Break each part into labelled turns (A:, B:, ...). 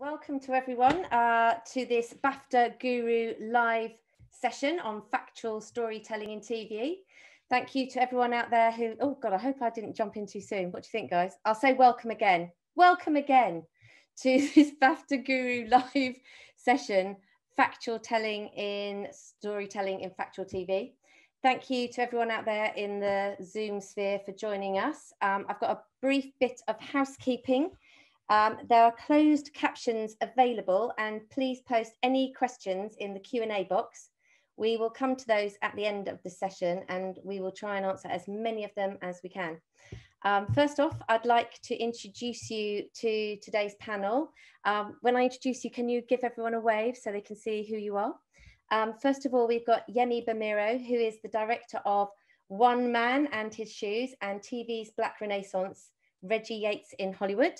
A: welcome to everyone uh, to this BAFTA Guru live session on factual storytelling in TV. Thank you to everyone out there who, oh God, I hope I didn't jump in too soon. What do you think, guys? I'll say welcome again. Welcome again to this BAFTA Guru live session, factual telling in storytelling in factual TV. Thank you to everyone out there in the Zoom sphere for joining us. Um, I've got a brief bit of housekeeping. Um, there are closed captions available and please post any questions in the Q&A box. We will come to those at the end of the session and we will try and answer as many of them as we can. Um, first off, I'd like to introduce you to today's panel. Um, when I introduce you, can you give everyone a wave so they can see who you are? Um, first of all, we've got Yemi Bamiro, who is the director of One Man and His Shoes and TV's Black Renaissance, Reggie Yates in Hollywood.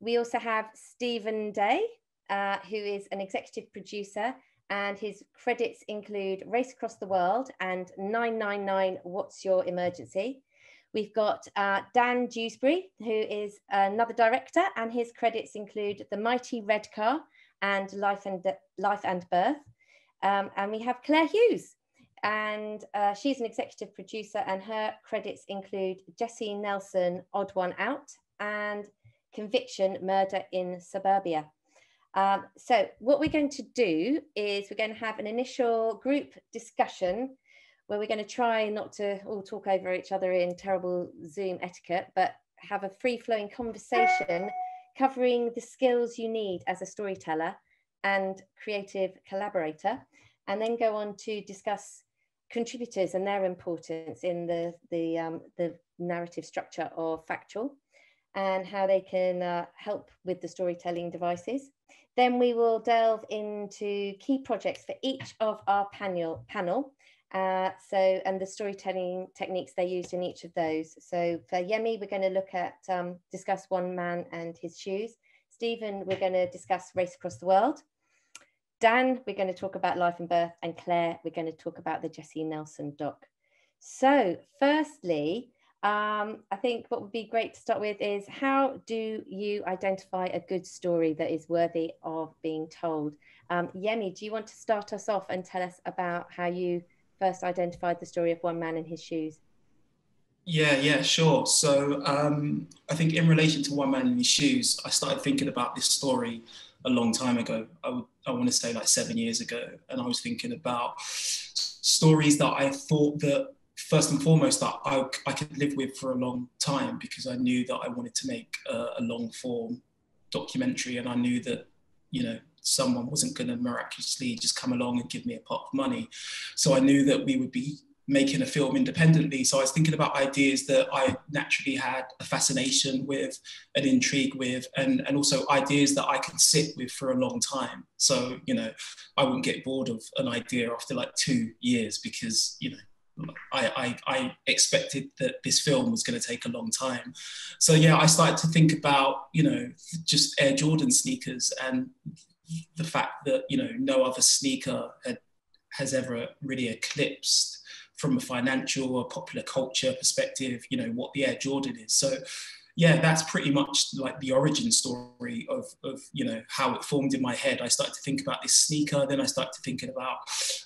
A: We also have Stephen Day, uh, who is an executive producer, and his credits include Race Across the World and 999 What's Your Emergency. We've got uh, Dan Dewsbury, who is another director, and his credits include The Mighty Redcar and Life and, Life and Birth. Um, and we have Claire Hughes, and uh, she's an executive producer, and her credits include Jesy Nelson, Odd One Out, and conviction, murder in suburbia. Um, so what we're going to do is we're going to have an initial group discussion where we're going to try not to all talk over each other in terrible Zoom etiquette, but have a free flowing conversation covering the skills you need as a storyteller and creative collaborator, and then go on to discuss contributors and their importance in the, the, um, the narrative structure of factual and how they can uh, help with the storytelling devices. Then we will delve into key projects for each of our panel. panel. Uh, so, and the storytelling techniques they used in each of those. So for Yemi, we're going to look at, um, discuss One Man and His Shoes. Stephen, we're going to discuss Race Across the World. Dan, we're going to talk about Life and Birth. And Claire, we're going to talk about the Jesy Nelson doc. So firstly, um, I think what would be great to start with is how do you identify a good story that is worthy of being told? Um, Yemi, do you want to start us off and tell us about how you first identified the story of One Man in His Shoes?
B: Yeah, yeah, sure. So um, I think in relation to One Man in His Shoes, I started thinking about this story a long time ago. I, want to say like seven years ago. And I was thinking about stories that I thought that first and foremost that I, I could live with for a long time because I knew that I wanted to make a, a long form documentary and I knew that, you know, someone wasn't going to miraculously just come along and give me a pot of money. So I knew that we would be making a film independently. So I was thinking about ideas that I naturally had a fascination with, an intrigue with, and, and also ideas that I could sit with for a long time. So, you know, I wouldn't get bored of an idea after like two years because, you know, I, I, I, expected that this film was going to take a long time. So yeah, I started to think about, you know, just Air Jordan sneakers and the fact that, you know, no other sneaker had, has ever really eclipsed from a financial or popular culture perspective, you know, what the Air Jordan is. So yeah, that's pretty much like the origin story of, of, you know, how it formed in my head. I started to think about this sneaker, then I started to thinking about,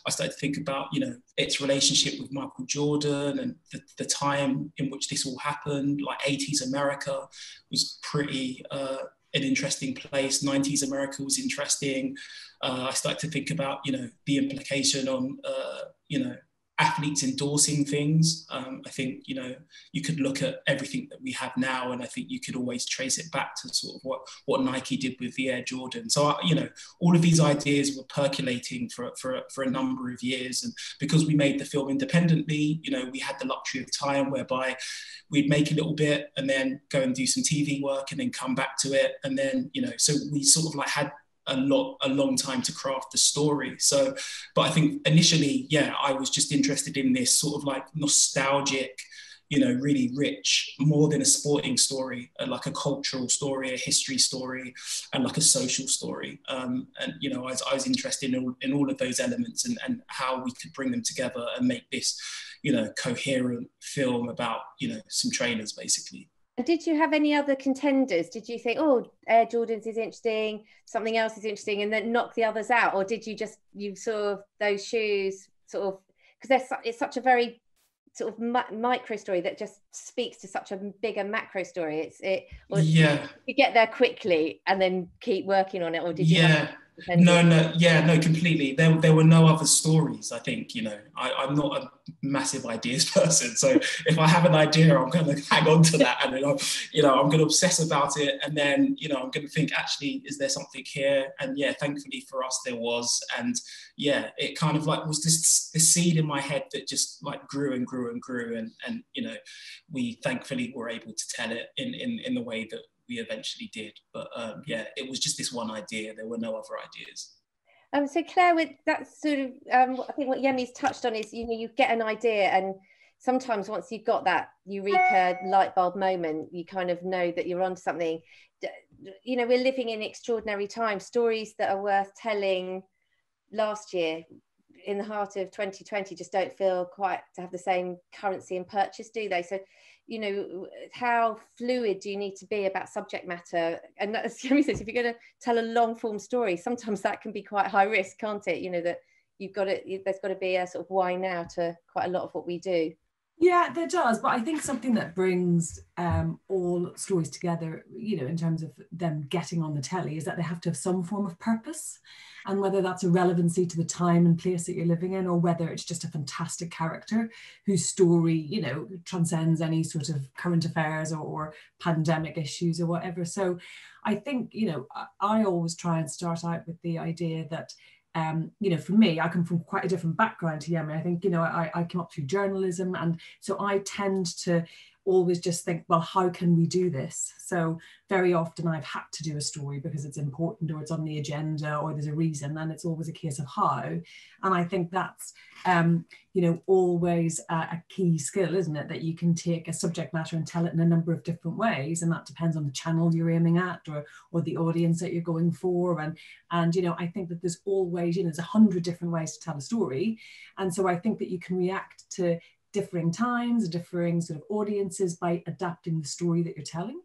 B: I started to think about, you know, its relationship with Michael Jordan and the, the time in which this all happened, like 80s America was pretty, uh, an interesting place. 90s America was interesting. Uh, I started to think about, you know, the implication on, uh, you know, athletes endorsing things. Um, I think you know you could look at everything that we have now, and I think you could always trace it back to sort of what what Nike did with the Air Jordan. So you know all of these ideas were percolating for for for a number of years, and because we made the film independently, you know we had the luxury of time whereby we'd make a little bit and then go and do some TV work and then come back to it, and then you know so we sort of like had a lot a long time to craft the story. So but i think initially yeah i was just interested in this sort of like nostalgic you know really rich more than a sporting story uh, like a cultural story a history story and like a social story. Um, and you know I was, I was interested in all, in all of those elements and, and how we could bring them together and make this you know coherent film about you know some trainers basically
A: did you have any other contenders? Did you think, oh, Air Jordans is interesting, something else is interesting, and then knock the others out, or did you just you sort of those shoes sort of because it's such a very sort of mi- micro story that just speaks to such a bigger macro story. It's it.
B: yeah.
A: You get there quickly and then keep working on it, or did
B: you? Yeah. No, no, yeah, no, completely. There, there were no other stories. I think you know, I, I'm not a massive ideas person, so if I have an idea, I'm going to hang on to that, and then I'm, you know, I'm going to obsess about it, and then you know, I'm going to think, actually, is there something here? And yeah, thankfully for us, there was, and yeah, it kind of like was this this seed in my head that just like grew and grew and grew, and and you know, we thankfully were able to tell it in in in the way that we eventually did. But um, yeah, it was just this one idea. There were no other ideas.
A: Um, so Claire, with that sort of, um, I think what Yemi's touched on is, you know, you get an idea and sometimes once you've got that eureka light bulb moment, you kind of know that you're onto something. You know, we're living in extraordinary times, stories that are worth telling last year in the heart of 2020 just don't feel quite to have the same currency and purchase, do they? So you know how fluid do you need to be about subject matter? And Yemi says if you're going to tell a long form story sometimes that can be quite high risk can't it? You know that you've got to there's got to be a sort of why now to quite a lot of what we do
C: yeah, there does. But I think something that brings um, all stories together, you know, in terms of them getting on the telly, is that they have to have some form of purpose. And whether that's a relevancy to the time and place that you're living in, or whether it's just a fantastic character whose story, you know, transcends any sort of current affairs or, or pandemic issues or whatever. So I think, you know, I, I always try and start out with the idea that um, you know, for me, I come from quite a different background to Yemi. I think, you know, I, I came up through journalism. And so I tend to always just think, well, how can we do this? So very often I've had to do a story because it's important or it's on the agenda or there's a reason, and it's always a case of how. And I think that's, um, you know, always a, a, key skill, isn't it? That you can take a subject matter and tell it in a number of different ways, and that depends on the channel you're aiming at or or the audience that you're going for. And and you know, I think that there's always, you know, there's a hundred different ways to tell a story, and so I think that you can react to differing times, differing sort of audiences by adapting the story that you're telling.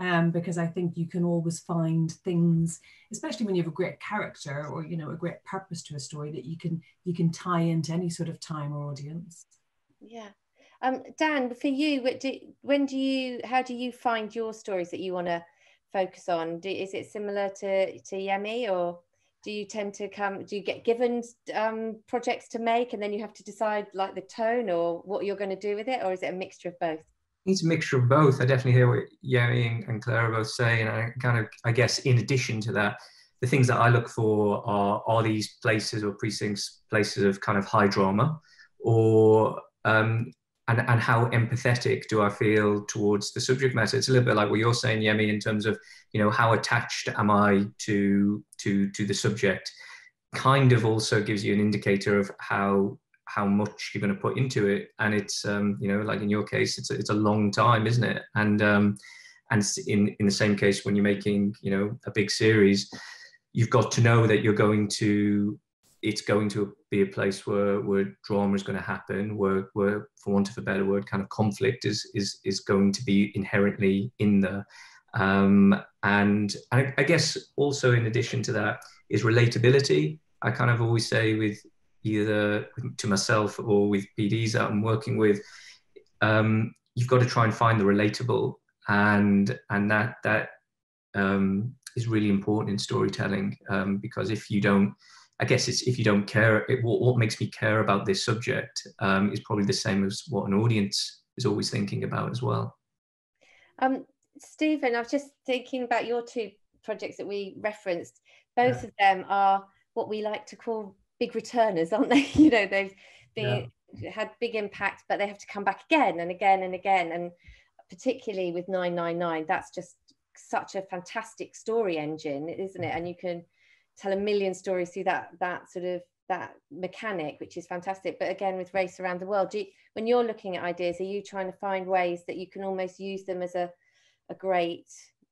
C: Um, because I think you can always find things, especially when you have a great character or you know a great purpose to a story that you can you can tie into any sort of time or audience.
A: Yeah, um, Dan, for you, do, when do you how do you find your stories that you want to focus on? Do, is it similar to to Yemi or? Do you tend to come do you get given um, projects to make and then you have to decide like the tone or what you're going to do with it or is it a mixture of both?
D: It's a mixture of both. I definitely hear what Yemi and claire are both saying and i kind of i guess in addition to that the things that i look for are are these places or precincts places of kind of high drama or um, and, and how empathetic do I feel towards the subject matter? It's a little bit like what you're saying, Yemi, in terms of you know how attached am I to to to the subject. Kind of also gives you an indicator of how how much you're going to put into it, and it's um, you know like in your case, it's a, it's a long time, isn't it? And um, and in in the same case when you're making you know a big series, you've got to know that you're going to it's going to be a place where where drama is going to happen, where where for want of a better word, kind of conflict is is is going to be inherently in there. Um, and I, I guess also in addition to that is relatability. I kind of always say with either to myself or with PDs that I'm working with, um, you've got to try and find the relatable, and and that that um, is really important in storytelling um, because if you don't I guess it's if you don't care, it, what, what makes me care about this subject um, is probably the same as what an audience is always thinking about as well.
A: Um, Stephen, I was just thinking about your two projects that we referenced. Both yeah. of them are what we like to call big returners, aren't they? you know, they've been, yeah. had big impact, but they have to come back again and again and again. And particularly with 999, that's just such a fantastic story engine, isn't it? And you can tell a million stories through that that sort of that mechanic, which is fantastic. But again, with race around the world, you, when you're looking at ideas, are you trying to find ways that you can almost use them as a, a great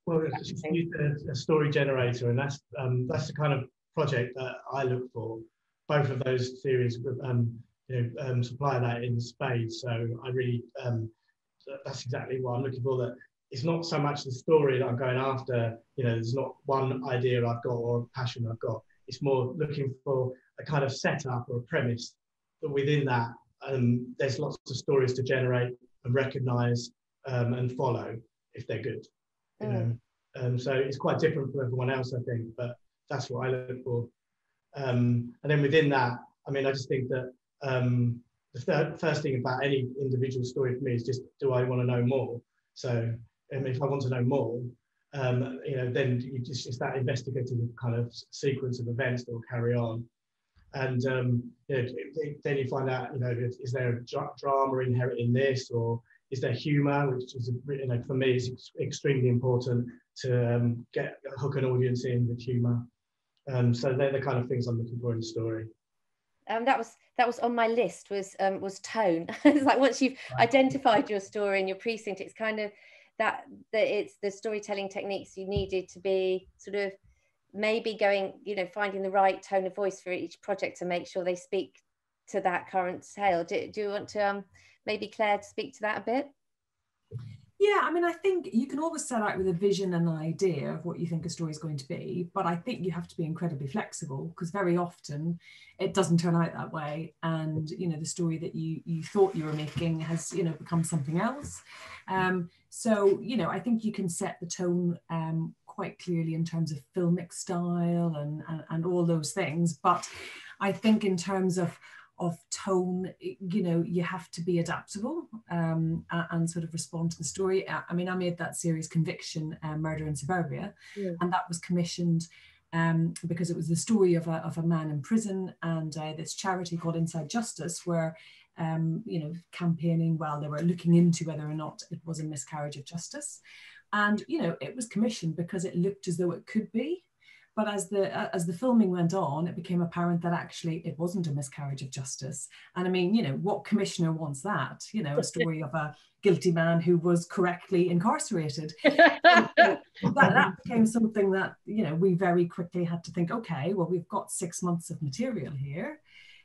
E: well, a, a, story generator, and that's um, that's the kind of project that I look for. Both of those theories um, you know, um, supply that in spades. So I really um, that's exactly what I'm looking for. That it's not so much the story that I'm going after. You know, there's not one idea I've got or a passion I've got. It's more looking for a kind of setup or a premise. But within that, um, there's lots of stories to generate and recognize um, and follow if they're good. You mm. know, um, so it's quite different from everyone else, I think. But that's what I look for. Um, and then within that, I mean, I just think that um, the third, first thing about any individual story for me is just, do I want to know more? So um, if I want to know more, um, you know, then you just it's that investigative kind of sequence of events that will carry on. And um, you know, then you find out, you know, is there a drama inherent in this, or is there humour, which is, you know, for me is extremely important to um, get hook an audience in with humour. Um, so they're the kind of things I'm looking for in the story.
A: Um, that was that was on my list was um, was tone. it's like once you've identified your story and your precinct, it's kind of that that it's the storytelling techniques you needed to be sort of maybe going, you know, finding the right tone of voice for each project to make sure they speak to that current tale. Do, do you want to um, maybe Claire to speak to that a bit?
C: Yeah, I mean, I think you can always set out with a vision and an idea of what you think a story is going to be, but I think you have to be incredibly flexible because very often it doesn't turn out that way, and you know the story that you you thought you were making has you know become something else. Um, so you know, I think you can set the tone um, quite clearly in terms of filmic style and, and and all those things, but I think in terms of of tone you know you have to be adaptable um, and, sort of respond to the story i mean i made that series conviction uh, murder in suburbia yeah. and that was commissioned um, because it was the story of a, of a man in prison and uh, this charity called inside justice where um, you know campaigning well they were looking into whether or not it was a miscarriage of justice and you know it was commissioned because it looked as though it could be but as the as the filming went on, it became apparent that actually it wasn't a miscarriage of justice. And I mean, you know, what commissioner wants that? You know, a story of a guilty man who was correctly incarcerated. that, that became something that you know we very quickly had to think. Okay, well, we've got six months of material here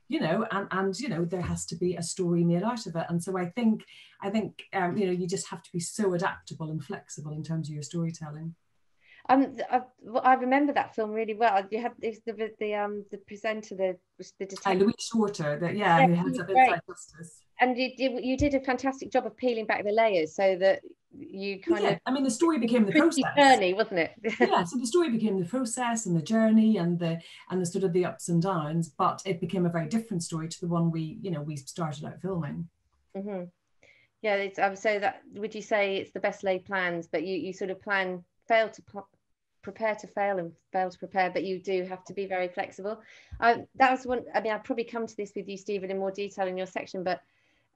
C: you know and and you know there has to be a story made out of it and so i think i think um, you know you just have to be so adaptable and flexible in terms of your storytelling
A: um, I, I, remember that film really well. You had the the um the presenter, the the detective.
C: Uh, Louise Shorter, that yeah, yeah, who heads up Inside Justice.
A: And you did you did a fantastic job of peeling back the layers so that you kind yeah, of.
C: I mean, the story became the process.
A: Journey, wasn't it?
C: yeah. So the story became the process and the journey and the and the sort of the ups and downs, but it became a very different story to the one we you know we started out filming.
A: Mm-hmm. Yeah, it's um, so that would you say it's the best laid plans, but you you sort of plan fail to prepare to fail and fail to prepare, but you do have to be very flexible. Um, that was one. I mean, I'll probably come to this with you, Stephen, in more detail in your section, but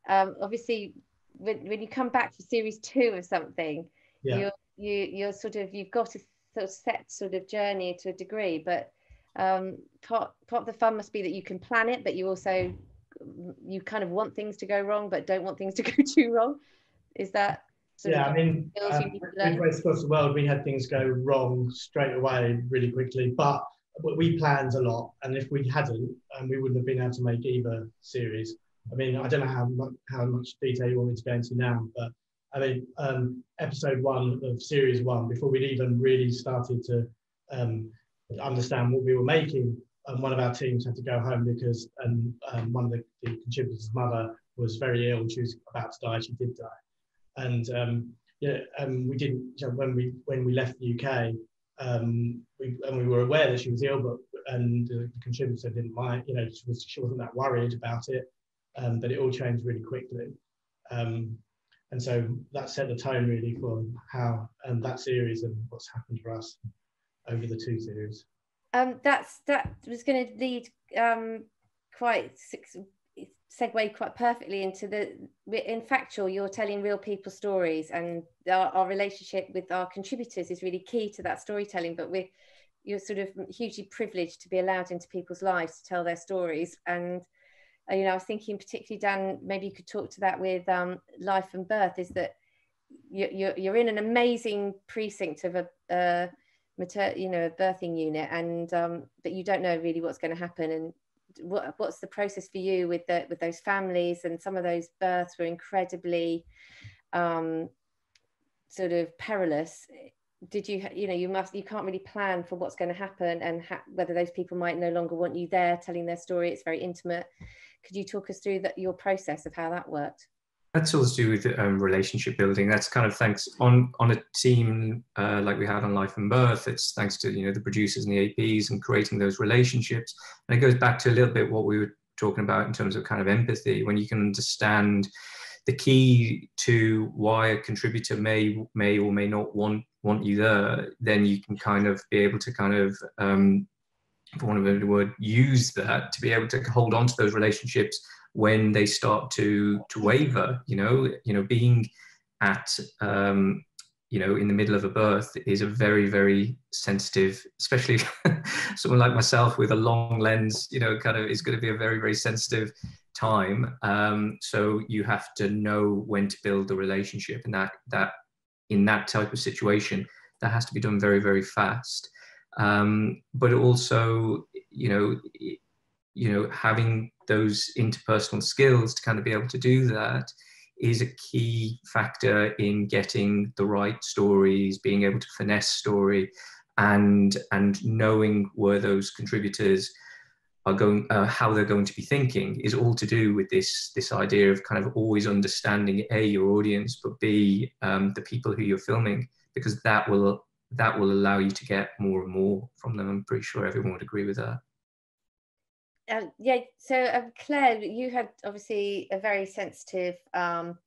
A: um, obviously, when, when you come back for series two of something, yeah. you're you you're sort of you've got a sort of set sort of journey to a degree, but um, part part of the fun must be that you can plan it, but you also you kind of want things to go wrong, but don't want things to go too wrong. Is that
E: yeah, I mean, um, across the world, we had things go wrong straight away, really quickly. But we planned a lot, and if we hadn't, um, we wouldn't have been able to make either series. I mean, I don't know how much, how much detail you want me to go into now, but I mean, um, episode one of series one, before we'd even really started to um, understand what we were making, um, one of our teams had to go home because um, um, one of the, the contributors' mother was very ill. She was about to die. She did die and um, yeah, um, we didn't you know, when we when we left the UK, um, we, and we were aware that she was ill, but and the contributor didn't mind, you know, she, was, she wasn't that worried about it, um, but it all changed really quickly. Um, and so that set the tone really for how and that series and what's happened for us over the two series.
A: Um, that's that was going to lead um, quite segue quite perfectly into the in factual you're telling real people stories and our, our, relationship with our contributors is really key to that storytelling but we're you're sort of hugely privileged to be allowed into people's lives to tell their stories. And uh, you know i was thinking particularly dan maybe you could talk to that with um, life and birth is that you're, you're, in an amazing precinct of a, a mater, you know a birthing unit and um, but you don't know really what's going to happen and what, what's the process for you with the, with those families? And some of those births were incredibly um, sort of perilous. Did you you know you must you can't really plan for what's going to happen and ha- whether those people might no longer want you there telling their story. It's very intimate. Could you talk us through that your process of how that worked
D: that's all to do with um, relationship building. That's kind of thanks on on a team uh, like we had on life and birth. It's thanks to you know the producers and the aps and creating those relationships. And it goes back to a little bit what we were talking about in terms of kind of empathy. When you can understand the key to why a contributor may may or may not want want you there, then you can kind of be able to kind of, um, for want of a word, use that to be able to hold on to those relationships when they start to to waver. You know, you know, being at um, you know in the middle of a birth is a very very sensitive especially someone like myself with a long lens you know kind of is going to be a very very sensitive time um, so you have to know when to build the relationship and that that in that type of situation, that has to be done very, very fast. Um, but also, you know, you know, having those interpersonal skills to kind of be able to do that is a key factor in getting the right stories, being able to finesse story, and and knowing where those contributors are going uh, how they're going to be thinking is all to do with this this idea of kind of always understanding a your audience but b um, the people who you're filming because that will that will allow you to get more and more from them. I'm pretty sure everyone would agree with that
A: um, yeah so uh, claire you had obviously a very sensitive um,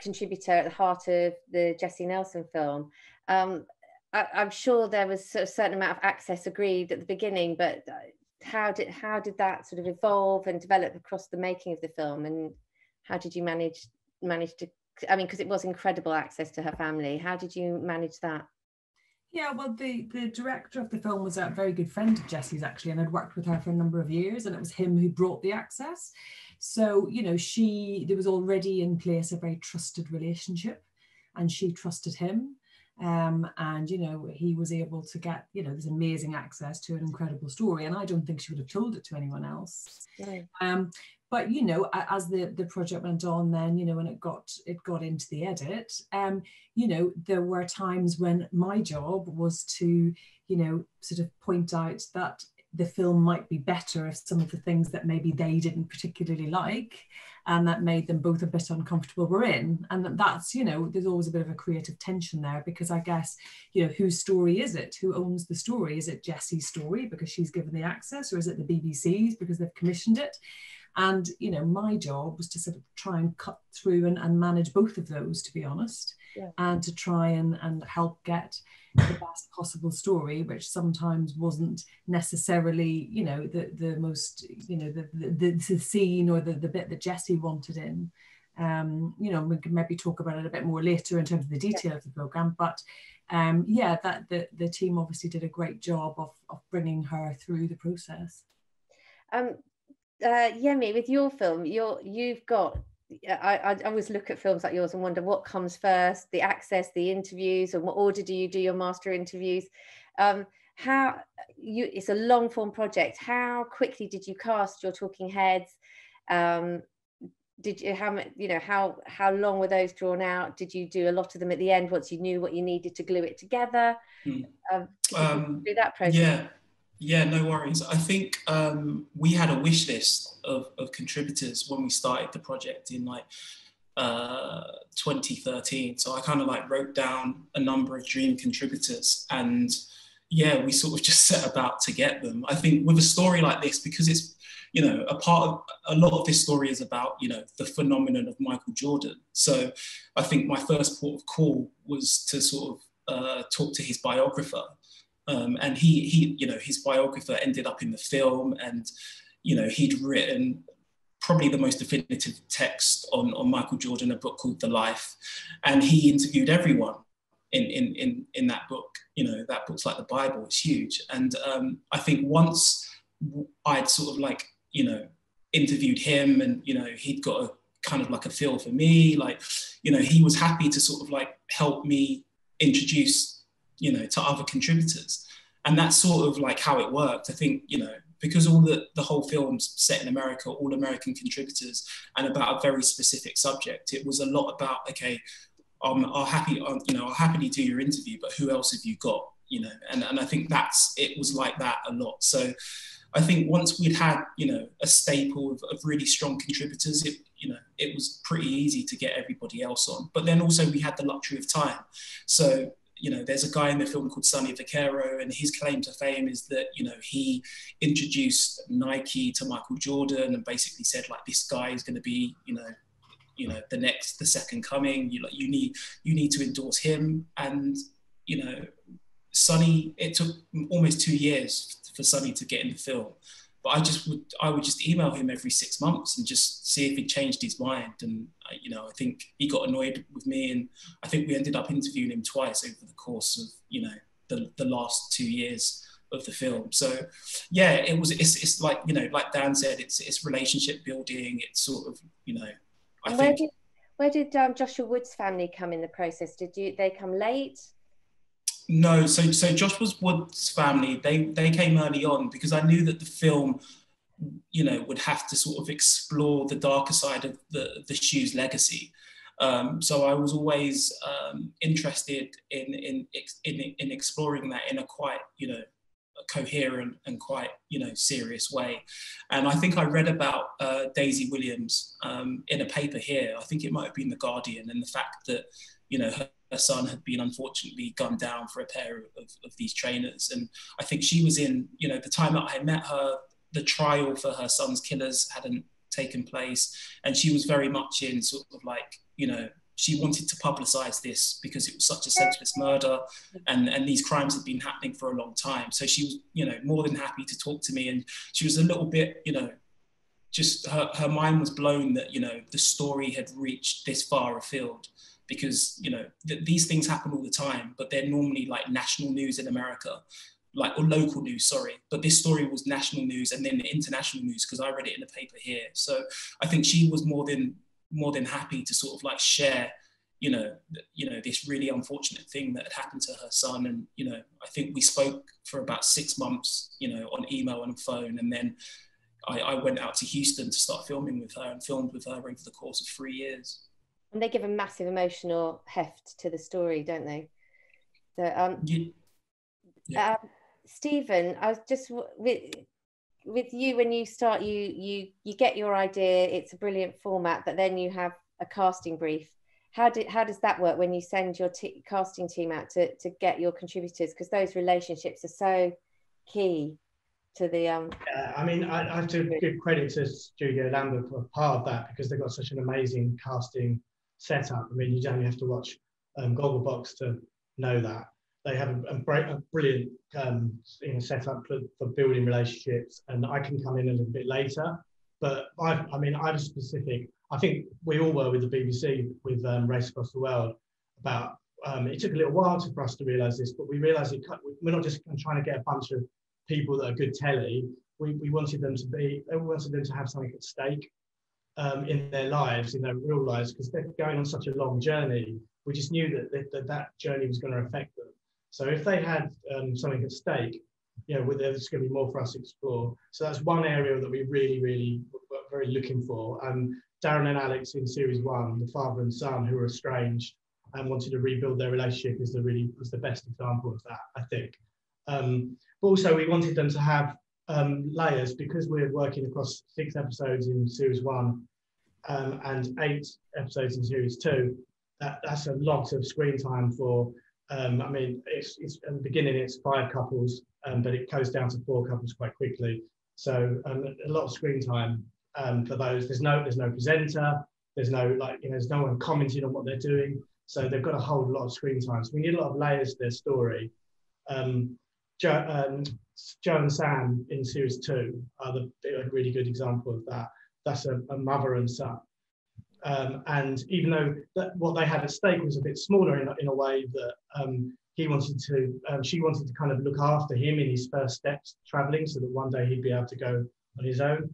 A: contributor at the heart of the Jesy Nelson film. Um, I, am sure there was a certain amount of access agreed at the beginning, but uh, how did how did that sort of evolve and develop across the making of the film? And how did you manage manage to i mean because it was incredible access to her family. How did you manage that
C: yeah, well, the the director of the film was a very good friend of Jesy's actually, and I'd worked with her for a number of years, and it was him who brought the access. So you know, she there was already in place a very trusted relationship, and she trusted him um, and you know he was able to get you know this amazing access to an incredible story and i don't think she would have told it to anyone else right. um, but you know as the the project went on then you know when it got it got into the edit um, you know there were times when my job was to you know sort of point out that the film might be better if some of the things that maybe they didn't particularly like and that made them both a bit uncomfortable were in. And that's you know there's always a bit of a creative tension there because i guess you know whose story is it? Who owns the story? Is it Jesy's story because she's given the access or is it the bbc's because they've commissioned it and you know my job was to sort of try and cut through and, and manage both of those to be honest yeah. and to try and, and help get the best possible story, which sometimes wasn't necessarily, you know, the the most, you know, the the, the scene or the, the bit that Jesy wanted in. Um, you know, we can maybe talk about it a bit more later in terms of the detail yeah. of the program, but um, yeah, that the, the team obviously did a great job of, of bringing her through the process.
A: Um, uh, Yemi, with your film, you're, you've got I, I always look at films like yours and wonder what comes first the access the interviews and what order do you do your master interviews? Um, how you it's a long form project. How quickly did you cast your talking heads? Um, did you how you know how how long were those drawn out? Did you do a lot of them at the end once you knew what you needed to glue it together? Hmm. um, um, do that process?
B: yeah yeah, no worries. I think um, we had a wish list of, of contributors when we started the project in like uh, 2013. So I kind of like wrote down a number of dream contributors and yeah, we sort of just set about to get them. I think with a story like this, because it's, you know, a part of a lot of this story is about, you know, the phenomenon of Michael Jordan. So I think my first port of call was to sort of uh, talk to his biographer um, and he, he, you know, his biographer ended up in the film, and you know, he'd written probably the most definitive text on, on Michael Jordan, a book called The Life, and he interviewed everyone in, in, in, in that book. You know, that book's like the Bible, it's huge. And um, I think once I'd sort of like, you know, interviewed him and, you know, he'd got a kind of like a feel for me, like, you know, he was happy to sort of like help me introduce you know, to other contributors. And that's sort of like how it worked. I think, you know, because all the, the whole film's set in America, all American contributors, and about a very specific subject, it was a lot about, okay, um, I'll happy, um, you know, I'll happily do your interview, but who else have you got? You know, and, and I think that's, it was like that a lot. So I think once we'd had, you know, a staple of, of really strong contributors, it, you know, it was pretty easy to get everybody else on. But then also we had the luxury of time. So you know, there's a guy in the film called Sonny Vaccaro, and his claim to fame is that, you know, he introduced Nike to Michael Jordan and basically said, like, this guy is going to be, you know, you know, the next, the second coming. You like, you need, you need to endorse him. And, you know, Sonny, it took almost two years for Sonny to get in the film. But I just would I would just email him every six months and just see if he changed his mind. And uh, you know, I think he got annoyed with me, and I think we ended up interviewing him twice over the course of you know the the last two years of the film. So yeah, it was it's, it's like you know like Dan said, it's it's relationship building. It's sort of you know. I
A: where
B: think,
A: did where did um, Joshua Wood's family come in the process? Did you they come late?
B: No, so so Joshua Wood's family they they came early on because I knew that the film, you know, would have to sort of explore the darker side of the the shoe's legacy. Um, so I was always um, interested in, in in in exploring that in a quite you know coherent and quite you know serious way. And I think I read about uh, Daisy Williams um, in a paper here. I think it might have been the Guardian, and the fact that you know her son had been unfortunately gunned down for a pair of, of these trainers. And I think she was in, you know, the time that I met her, the trial for her son's killers hadn't taken place. And she was very much in sort of like, you know, she wanted to publicize this because it was such a senseless murder and, and these crimes had been happening for a long time. So she was, you know, more than happy to talk to me. And she was a little bit, you know, just her, her mind was blown that, you know, the story had reached this far afield because you know th- these things happen all the time but they're normally like national news in america like or local news sorry. But this story was national news and then international news because i read it in the paper here. So i think she was more than more than happy to sort of like share you know you know this really unfortunate thing that had happened to her son. And you know i think we spoke for about six months you know on email and phone. And then I, I went out to houston to start filming with her and filmed with her over the course of three years
A: and they give a massive emotional heft to the story, don't they? So, um, yeah. Yeah. Um, Stephen, I was just with with you when you start, you you you get your idea. It's a brilliant format, but then you have a casting brief. How did how does that work when you send your t- casting team out to to get your contributors? Because those relationships are so key to the um
E: yeah, i mean I, I, have to give credit to studio lambert for part of that because they've got such an amazing casting setup. I mean, you only have to watch um, Gogglebox to know that. They have a, a, a brilliant um, you know, setup for, for building relationships, and I can come in a little bit later. But I, I mean, I have a specific. I think we all were with the BBC with um, Race Across the World about. Um, it took a little while to, for us to realise this, but we realised it. We're not just trying to get a bunch of people that are good telly. We, we wanted them to be. We wanted them to have something at stake um, in their lives, in their real lives, because they're going on such a long journey. We just knew that that, that journey was going to affect them. So if they had um, something at stake, you know, there's going to be more for us to explore. So that's one area that we really, really were very looking for. And Darren and Alex in series one, the father and son who were estranged and wanted to rebuild their relationship is the really was the best example of that, I think. Um, but also we wanted them to have um, layers because we're working across six episodes in series one um, and eight episodes in series two. That, that's a lot of screen time for. Um, I mean, it's, it's the beginning it's five couples, um, but it goes down to four couples quite quickly. So um, a lot of screen time um, for those. There's no there's no presenter. There's no like you know there's no one commenting on what they're doing. So they've got a whole lot of screen time. So we need a lot of layers to their story. Um, um, Joe and Sam in series two are the, a really good example of that. That's a, a mother and son. Um, and even though that, what they had at stake was a bit smaller in, in a way that um, he wanted to, um, she wanted to kind of look after him in his first steps traveling so that one day he'd be able to go on his own.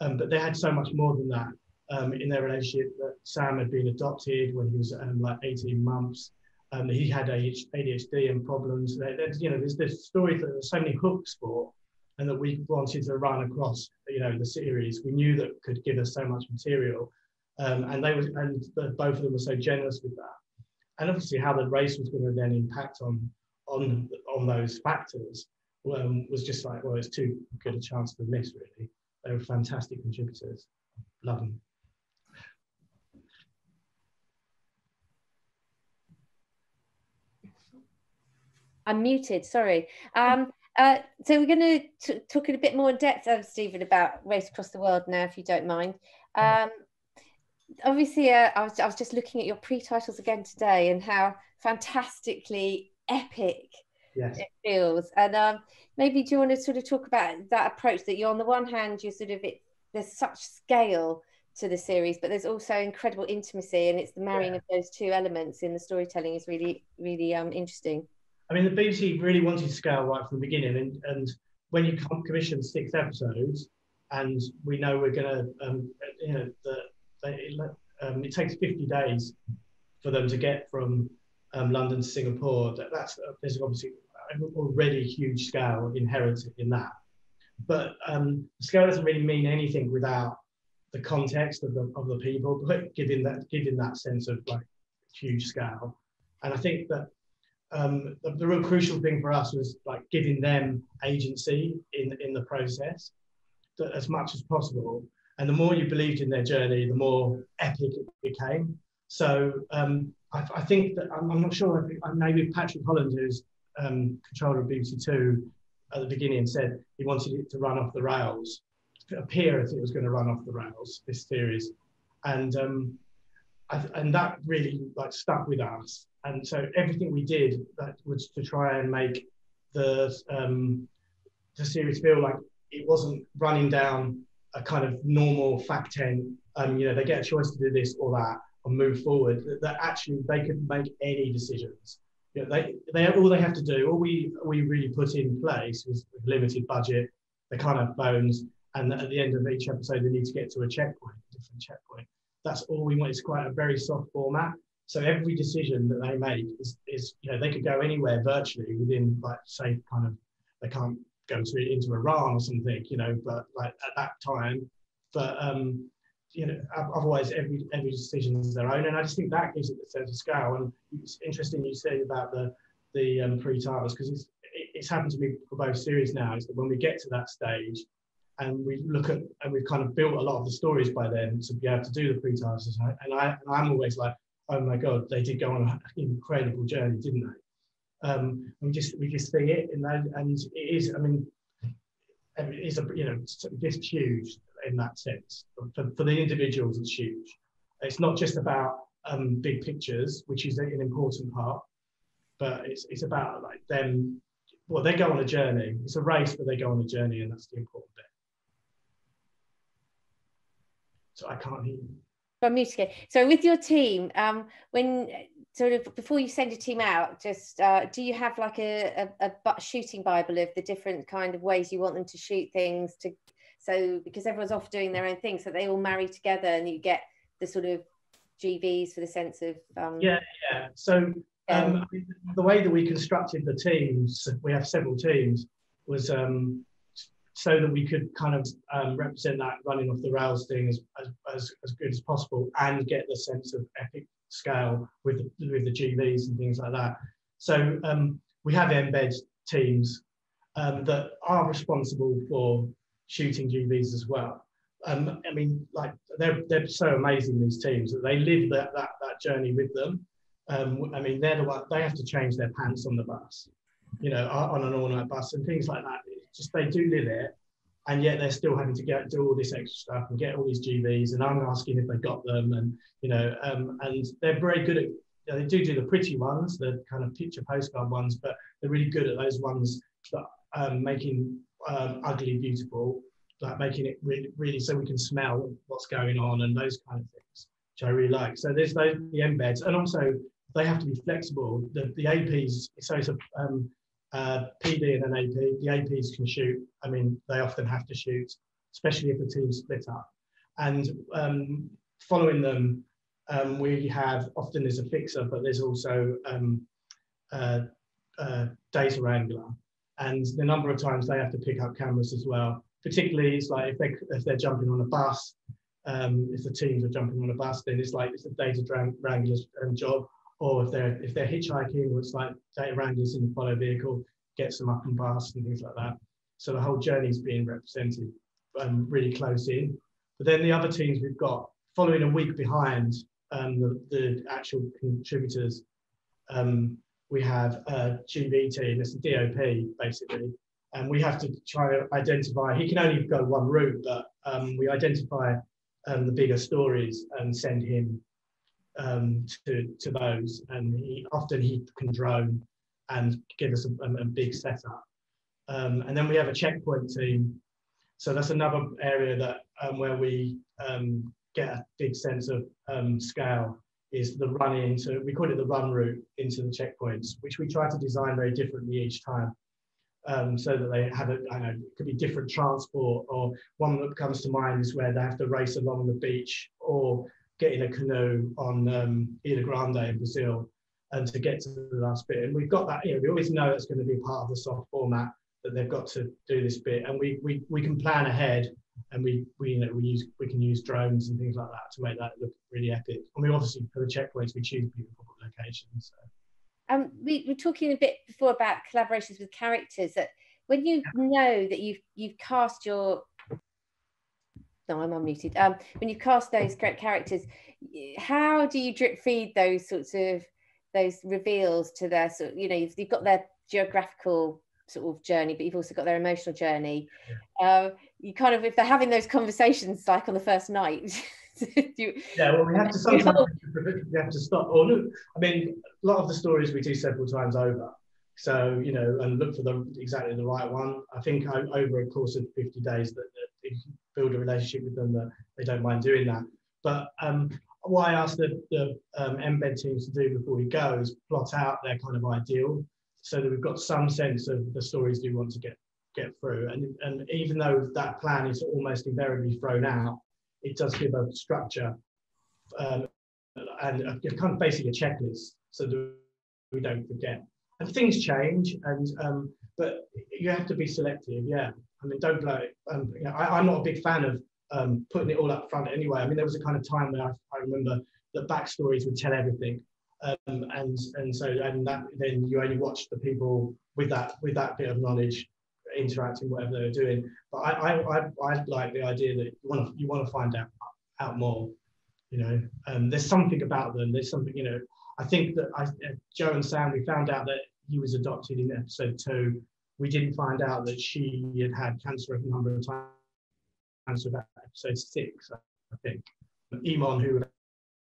E: Um, but they had so much more than that um, in their relationship that Sam had been adopted when he was um, like 18 months. Um, he had ADHD and problems. There's, you know, there's this story that there's so many hooks for, and that we wanted to run across, you know, the series. We knew that could give us so much material, um, and they was, and the, both of them were so generous with that. and obviously how the race was going to then impact on on on those factors um, was just like, well, it's too good a chance to miss. Really, they were fantastic contributors. Love them.
A: I'm muted, sorry. Um, uh, so we're going to talk in a bit more in depth, uh, Stephen, about Race Across the World now, if you don't mind. Um, obviously, uh, I, was, I was just looking at your pre-titles again today and how fantastically epic
E: yes.
A: it feels. And um, maybe do you want to sort of talk about that approach that you're on the one hand, you're sort of, it, there's such scale to the series, but there's also incredible intimacy and it's the marrying yeah. of those two elements in the storytelling is really, really um, interesting.
E: I mean, the BBC really wanted to scale right from the beginning, and, and when you commission six episodes, and we know we're going to, um, you know, the, um, it takes 50 days for them to get from um, London to Singapore. That, that's there's obviously already huge scale inherent in that, but um, scale doesn't really mean anything without the context of the of the people, but giving that giving that sense of like huge scale. And I think that um, the, the, real crucial thing for us was like giving them agency in in the process as much as possible. And the more you believed in their journey, the more epic it became. So um, I, I, think that I'm, I'm not sure. Maybe Patrick Holland, who's um, controller of BBC Two, at the beginning said he wanted it to run off the rails, appear as it was going to run off the rails. This series, and um, I, and that really like stuck with us and so everything we did that was to try and make the um, the series feel like it wasn't running down a kind of normal fact 10 um, you know they get a choice to do this or that and move forward that, that actually they could make any decisions. You know, they, they all they have to do all we we really put in place was limited budget the kind of bones and at the end of each episode they need to get to a checkpoint a different checkpoint. That's all we want. It's quite a very soft format so every decision that they make is, is you know, they could go anywhere virtually within, like, say, kind of, they can't go to into Iran or something, you know, but like at that time, but um, you know, otherwise every every decision is their own, and I just think that gives it the sense of scale. And it's interesting you say about the the um, pre-titles because it's it's happened to me for both series now. Is that when we get to that stage, and we look at and we've kind of built a lot of the stories by then to be able to do the pre-titles, and I and I'm always like, oh my God, they did go on an incredible journey, didn't they? Um, we just we just see it, and that, and it is. I mean, it's a you know just huge in that sense. For, for the individuals, it's huge. It's not just about um, big pictures, which is an important part, but it's it's about like them. Well, they go on a journey. It's a race, but they go on a journey, and that's the important bit. So I can't hear you.
A: So with your team, um, when sort of before you send your team out, just uh, do you have like a, a, a, shooting bible of the different kind of ways you want them to shoot things to so because everyone's off doing their own thing, so they all marry together and you get the sort of GVs for the sense of
E: um, yeah yeah. So um, the way that we constructed the teams, we have several teams, was um, so that we could kind of um, represent that running off the rails thing as, as, as, good as possible and get the sense of epic scale with the, with the GVs and things like that. So um, we have embed teams um, that are responsible for shooting GVs as well. Um, I mean, like they're, they're so amazing, these teams, that they live that, that, that journey with them. Um, I mean, they're the one, they have to change their pants on the bus, you know, on an all-night bus and things like that just they do live it, and yet they're still having to get do all this extra stuff and get all these GVs. And I'm asking if they got them, and you know, um, and they're very good at. You know, they do do the pretty ones, the kind of picture postcard ones, but they're really good at those ones that um, making um, ugly beautiful, like making it really, really so we can smell what's going on and those kind of things, which I really like. So there's those the embeds, and also they have to be flexible. The, the APs, so it's a um, uh, PD and an AP. The APs can shoot. I mean, they often have to shoot, especially if the team's split up. And um, following them, um, we have often there's a fixer, but there's also um, uh, uh, data wrangler. And the number of times they have to pick up cameras as well. Particularly, it's like if they if they're jumping on a bus, um, if the teams are jumping on a bus, then it's like it's a data wrangler's um, job or if they're if they're hitchhiking, it's like data wranglers in the follow vehicle, gets them up and past and things like that. So the whole journey is being represented um, really close in. But then the other teams we've got following a week behind um, the, the, actual contributors, um, we have a GV team, it's a DOP basically, and we have to try to identify, he can only go one route, but um, we identify um, the bigger stories and send him um, to, to those. And he often he can drone and give us a, a big setup. Um, and then we have a checkpoint team. So that's another area that um, where we um, get a big sense of um, scale is the run into, we call it the run route into the checkpoints, which we try to design very differently each time. Um, so that they have a, I know, it could be different transport or one that comes to mind is where they have to race along the beach or get in a canoe on um, Ilha Grande in Brazil and to get to the last bit. And we've got that, you know, we always know it's going to be part of the soft format that they've got to do this bit. And we, we, we can plan ahead and we, we, you know, we use, we can use drones and things like that to make that look really epic. And we obviously, for the checkpoints, we choose beautiful locations. So.
A: Um, we were talking a bit before about collaborations with characters that when you know that you've, you've cast your no, I'm unmuted. Um, when you cast those great characters, how do you drip feed those sorts of those reveals to their sort? You know, you've, you've got their geographical sort of journey, but you've also got their emotional journey. Uh, you kind of, if they're having those conversations like on the first night.
E: you, yeah, well, we have to sometimes we have to stop. Or look, I mean, a lot of the stories we do several times over. So you know, and look for the exactly the right one. I think over a course of 50 days, that, that build a relationship with them that they don't mind doing that. But um, what I ask the, the um, embed teams to do before we go is plot out their kind of ideal so that we've got some sense of the stories we want to get get through. And, and even though that plan is almost invariably thrown out, it does give a structure um, and a, kind of basically a checklist so that we don't forget. And things change, and um, but you have to be selective. Yeah, I mean, don't blow it. Um, you know, I, am not a big fan of um, putting it all up front anyway. I mean, there was a kind of time where I, I remember that backstories would tell everything. Um, and and so and that then you only watch the people with that with that bit of knowledge interacting whatever they were doing. But I I, I, I like the idea that you want to you want to find out out more. You know, um, there's something about them. There's something you know. I think that I, uh, Joe and Sam we found out that he was adopted in episode two we didn't find out that she had had cancer a number of times. So episode six, I think. Emon, who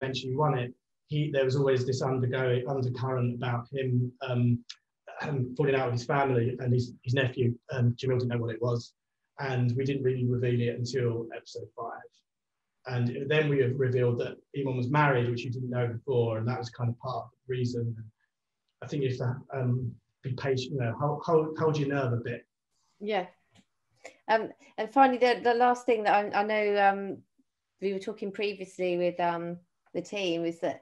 E: eventually won it, he there was always this undergoing undercurrent about him um, falling out with his family and his, his nephew. Um, Jamil didn't know what it was, and we didn't really reveal it until episode five. And then we have revealed that Emon was married, which you didn't know before, and that was kind of part of the reason. I think if that um, be patient, you know, hold, hold, hold your nerve a bit.
A: Yeah. Um, and finally, the, the last thing that I, I know um, we were talking previously with um, the team is that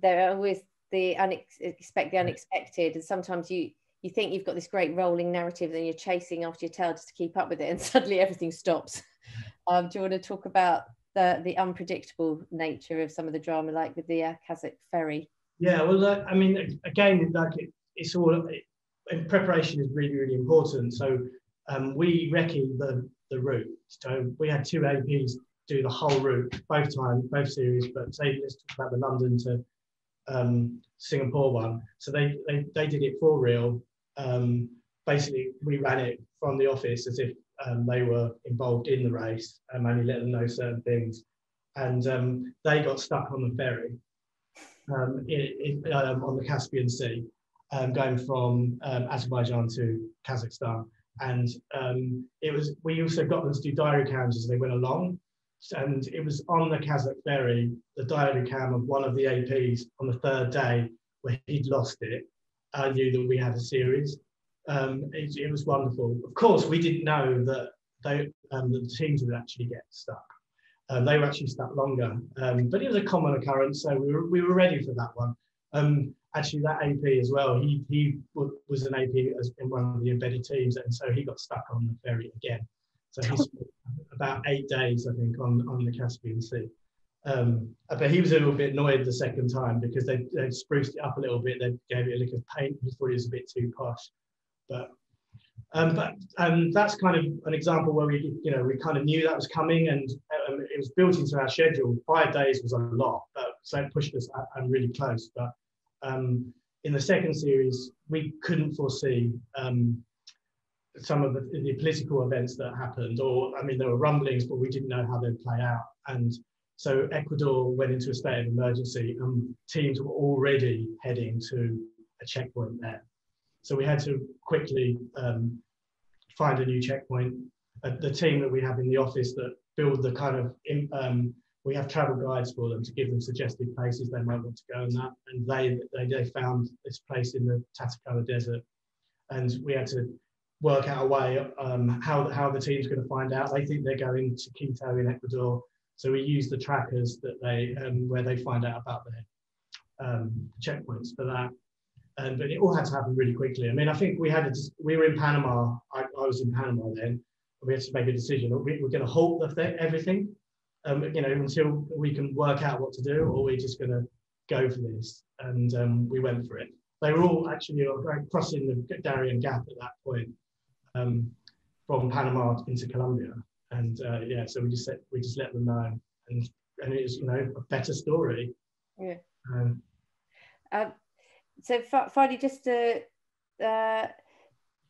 A: there are always the unex- expect the unexpected, and sometimes you you think you've got this great rolling narrative, then you're chasing after your tail just to keep up with it, and suddenly everything stops. Um, do you want to talk about the the unpredictable nature of some of the drama, like with the uh, Kazakh ferry?
E: Yeah, well, uh, I mean, again, like it, it's all preparation is really really important. So um, we reckon the the route. So we had two APs do the whole route both times, both series. But say let's talk about the London to um, Singapore one. So they, they they did it for real. Um, basically, we ran it from the office as if um, they were involved in the race and only let them know certain things. And um, they got stuck on the ferry um, in, in, um, on the Caspian Sea um, going from um, Azerbaijan to Kazakhstan. And um, it was we also got them to do diary cams as they went along. And it was on the Kazakh ferry, the diary cam of one of the APs on the third day where he'd lost it. I knew that we had a series. Um, it, it, was wonderful. Of course, we didn't know that they, um, the teams would actually get stuck. Um, they were actually stuck longer, um, but it was a common occurrence, so we were, we were ready for that one. Um, actually that AP as well, he he was an AP in one of the embedded teams, and so he got stuck on the ferry again. So he spent about eight days, I think, on on the Caspian Sea. Um, but he was a little bit annoyed the second time because they, they spruced it up a little bit. They gave it a lick of paint. He thought it was a bit too posh. But um, but um, that's kind of an example where we, you know, we kind of knew that was coming, and um, it was built into our schedule. Five days was a lot, but so it pushed us and really close. But um, in the second series, we couldn't foresee um, some of the, the, political events that happened, or I mean, there were rumblings, but we didn't know how they'd play out. And so Ecuador went into a state of emergency, and teams were already heading to a checkpoint there. So we had to quickly um, find a new checkpoint. Uh, the team that we have in the office that build the kind of um, we have travel guides for them to give them suggested places they might want to go and that. And they, they, they found this place in the Tatacoa Desert. And we had to work out a way um, how, how the team's going to find out. They think they're going to Quito in Ecuador. So we use the trackers that they, um, where they find out about their um, checkpoints for that. And, but it all had to happen really quickly. I mean, I think we had, a, we were in Panama. I, I was in Panama then. We had to make a decision. We, we're going to halt the, everything um, you know, until we can work out what to do, or we're just going to go for this. And um, we went for it. They were all actually crossing the Darien Gap at that point um, from Panama into Colombia. And uh, yeah, so we just set, we just let them know, and and it was you know a better story.
A: Yeah. Um, um so finally, just to. Uh,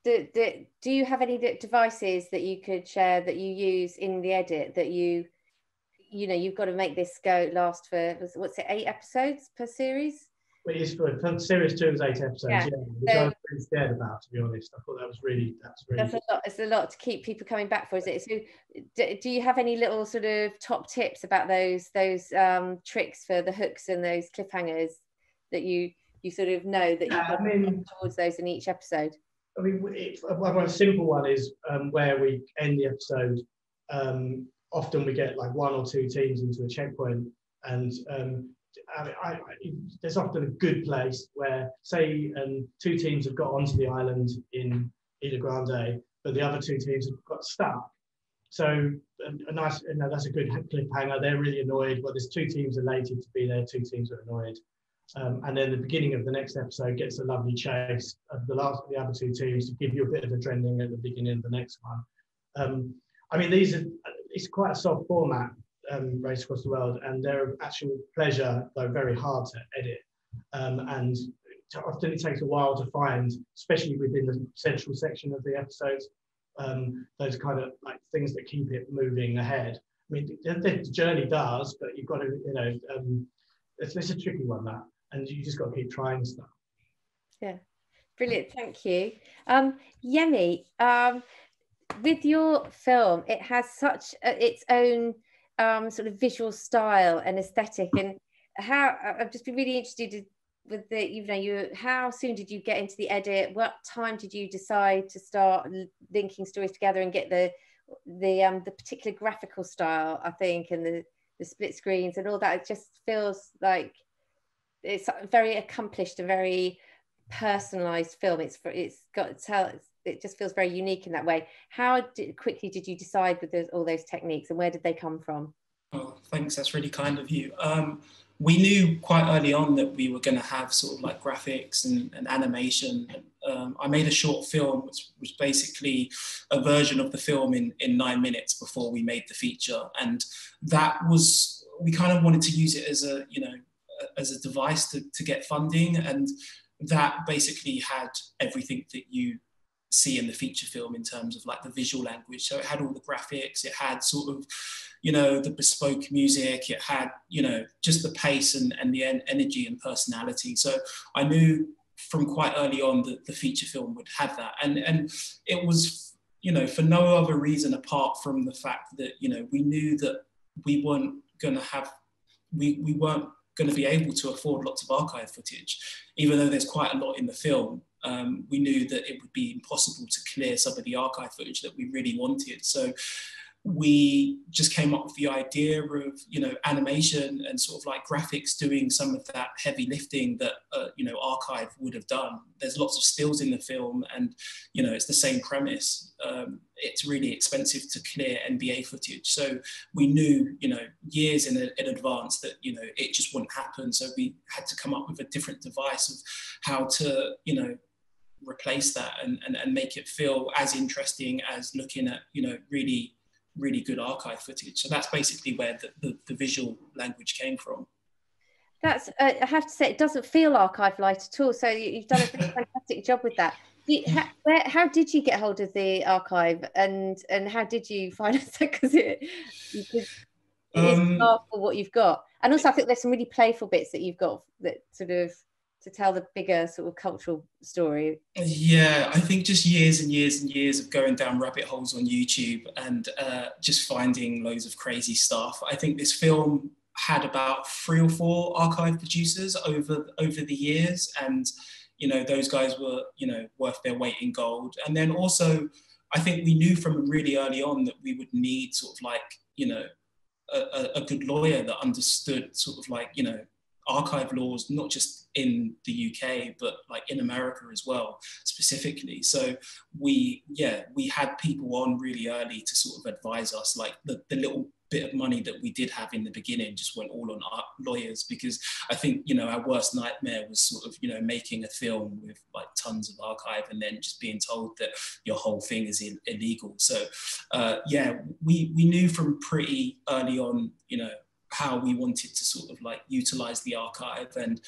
A: do, do, do you have any devices that you could share that you use in the edit that you you know you've got to make this go last for what's it eight episodes per series?
E: It is for, for series two is eight episodes yeah, yeah which so, I was really scared about to be honest. I thought that was really that's really
A: that's a lot it's a lot to keep people coming back for is it? So do, do you have any little sort of top tips about those those um, tricks for the hooks and those cliffhangers that you you sort of know that you've got I mean, towards those in each episode?
E: I mean, it, a simple one is um, where we end the episode um, often we get like one or two teams into a checkpoint and um, I, I, there's often a good place where say um, two teams have got onto the island in Isla Grande but the other two teams have got stuck. So a, a nice you know, that's a good cliffhanger. They're really annoyed. Well there's two teams elated to be there two teams are annoyed. Um, and then the beginning of the next episode gets a lovely chase of the last of the other two teams to give you a bit of adrenaline at the beginning of the next one. Um, I mean, these are it's quite a soft format, um, Race Across the World, and they're actual pleasure, though very hard to edit. Um, and often it takes a while to find, especially within the central section of the episodes, um, those kind of like things that keep it moving ahead. I mean, the, the journey does, but you've got to, you know, um, it's, it's a tricky one that, and you just got to keep trying stuff.
A: Yeah, brilliant. Thank you, um, Yemi. Um, with your film, it has such a, its own um, sort of visual style and aesthetic. And how I've just been really interested with the, you know, you how soon did you get into the edit? What time did you decide to start linking stories together and get the the um the particular graphical style? I think and the the split screens and all that. It just feels like it's very accomplished and very personalized film. It's it's got to tell it just feels very unique in that way. How did, quickly did you decide with those, all those techniques and where did they come from?
B: Oh, thanks. That's really kind of you. Um, we knew quite early on that we were going to have sort of like graphics and, and animation. Um, I made a short film, which was basically a version of the film in, in nine minutes before we made the feature. And that was, we kind of wanted to use it as a, you know, as a device to, to get funding. And that basically had everything that you see in the feature film in terms of like the visual language. So it had all the graphics, it had sort of, you know, the bespoke music, it had, you know, just the pace and, and the en- energy and personality. So I knew from quite early on that the feature film would have that. And, and it was, you know, for no other reason apart from the fact that, you know, we knew that we weren't going to have, we, we weren't going to be able to afford lots of archive footage, even though there's quite a lot in the film um, we knew that it would be impossible to clear some of the archive footage that we really wanted. So we just came up with the idea of you know animation and sort of like graphics doing some of that heavy lifting that uh, you know archive would have done. There's lots of stills in the film and you know it's the same premise. Um, it's really expensive to clear nba footage. So we knew you know years in, in advance that you know it just wouldn't happen. So we had to come up with a different device of how to you know replace that and, and, and make it feel as interesting as looking at you know really really good archive footage. So that's basically where the, the, the visual language came from.
A: That's, uh, I have to say, it doesn't feel archive light at all. So you, have done a fantastic job with that. You, how, where, how, did you get hold of the archive and and how did you find it? Because it, it um, is powerful what you've got. And also, I think there's some really playful bits that you've got that sort of to tell the bigger sort of cultural story?
B: Yeah, I think just years and years and years of going down rabbit holes on YouTube and uh, just finding loads of crazy stuff. I think this film had about three or four archive producers over over the years, and you know those guys were you know worth their weight in gold. And then also, I think we knew from really early on that we would need sort of like you know a, a, good lawyer that understood sort of like you know archive laws, not just in the UK, but like in America as well, specifically. So we, yeah, we had people on really early to sort of advise us, like the, the little bit of money that we did have in the beginning just went all on our lawyers because I think you know our worst nightmare was sort of you know making a film with like tons of archive and then just being told that your whole thing is illegal. So uh, yeah, we we knew from pretty early on, you know, how we wanted to sort of like utilize the archive. And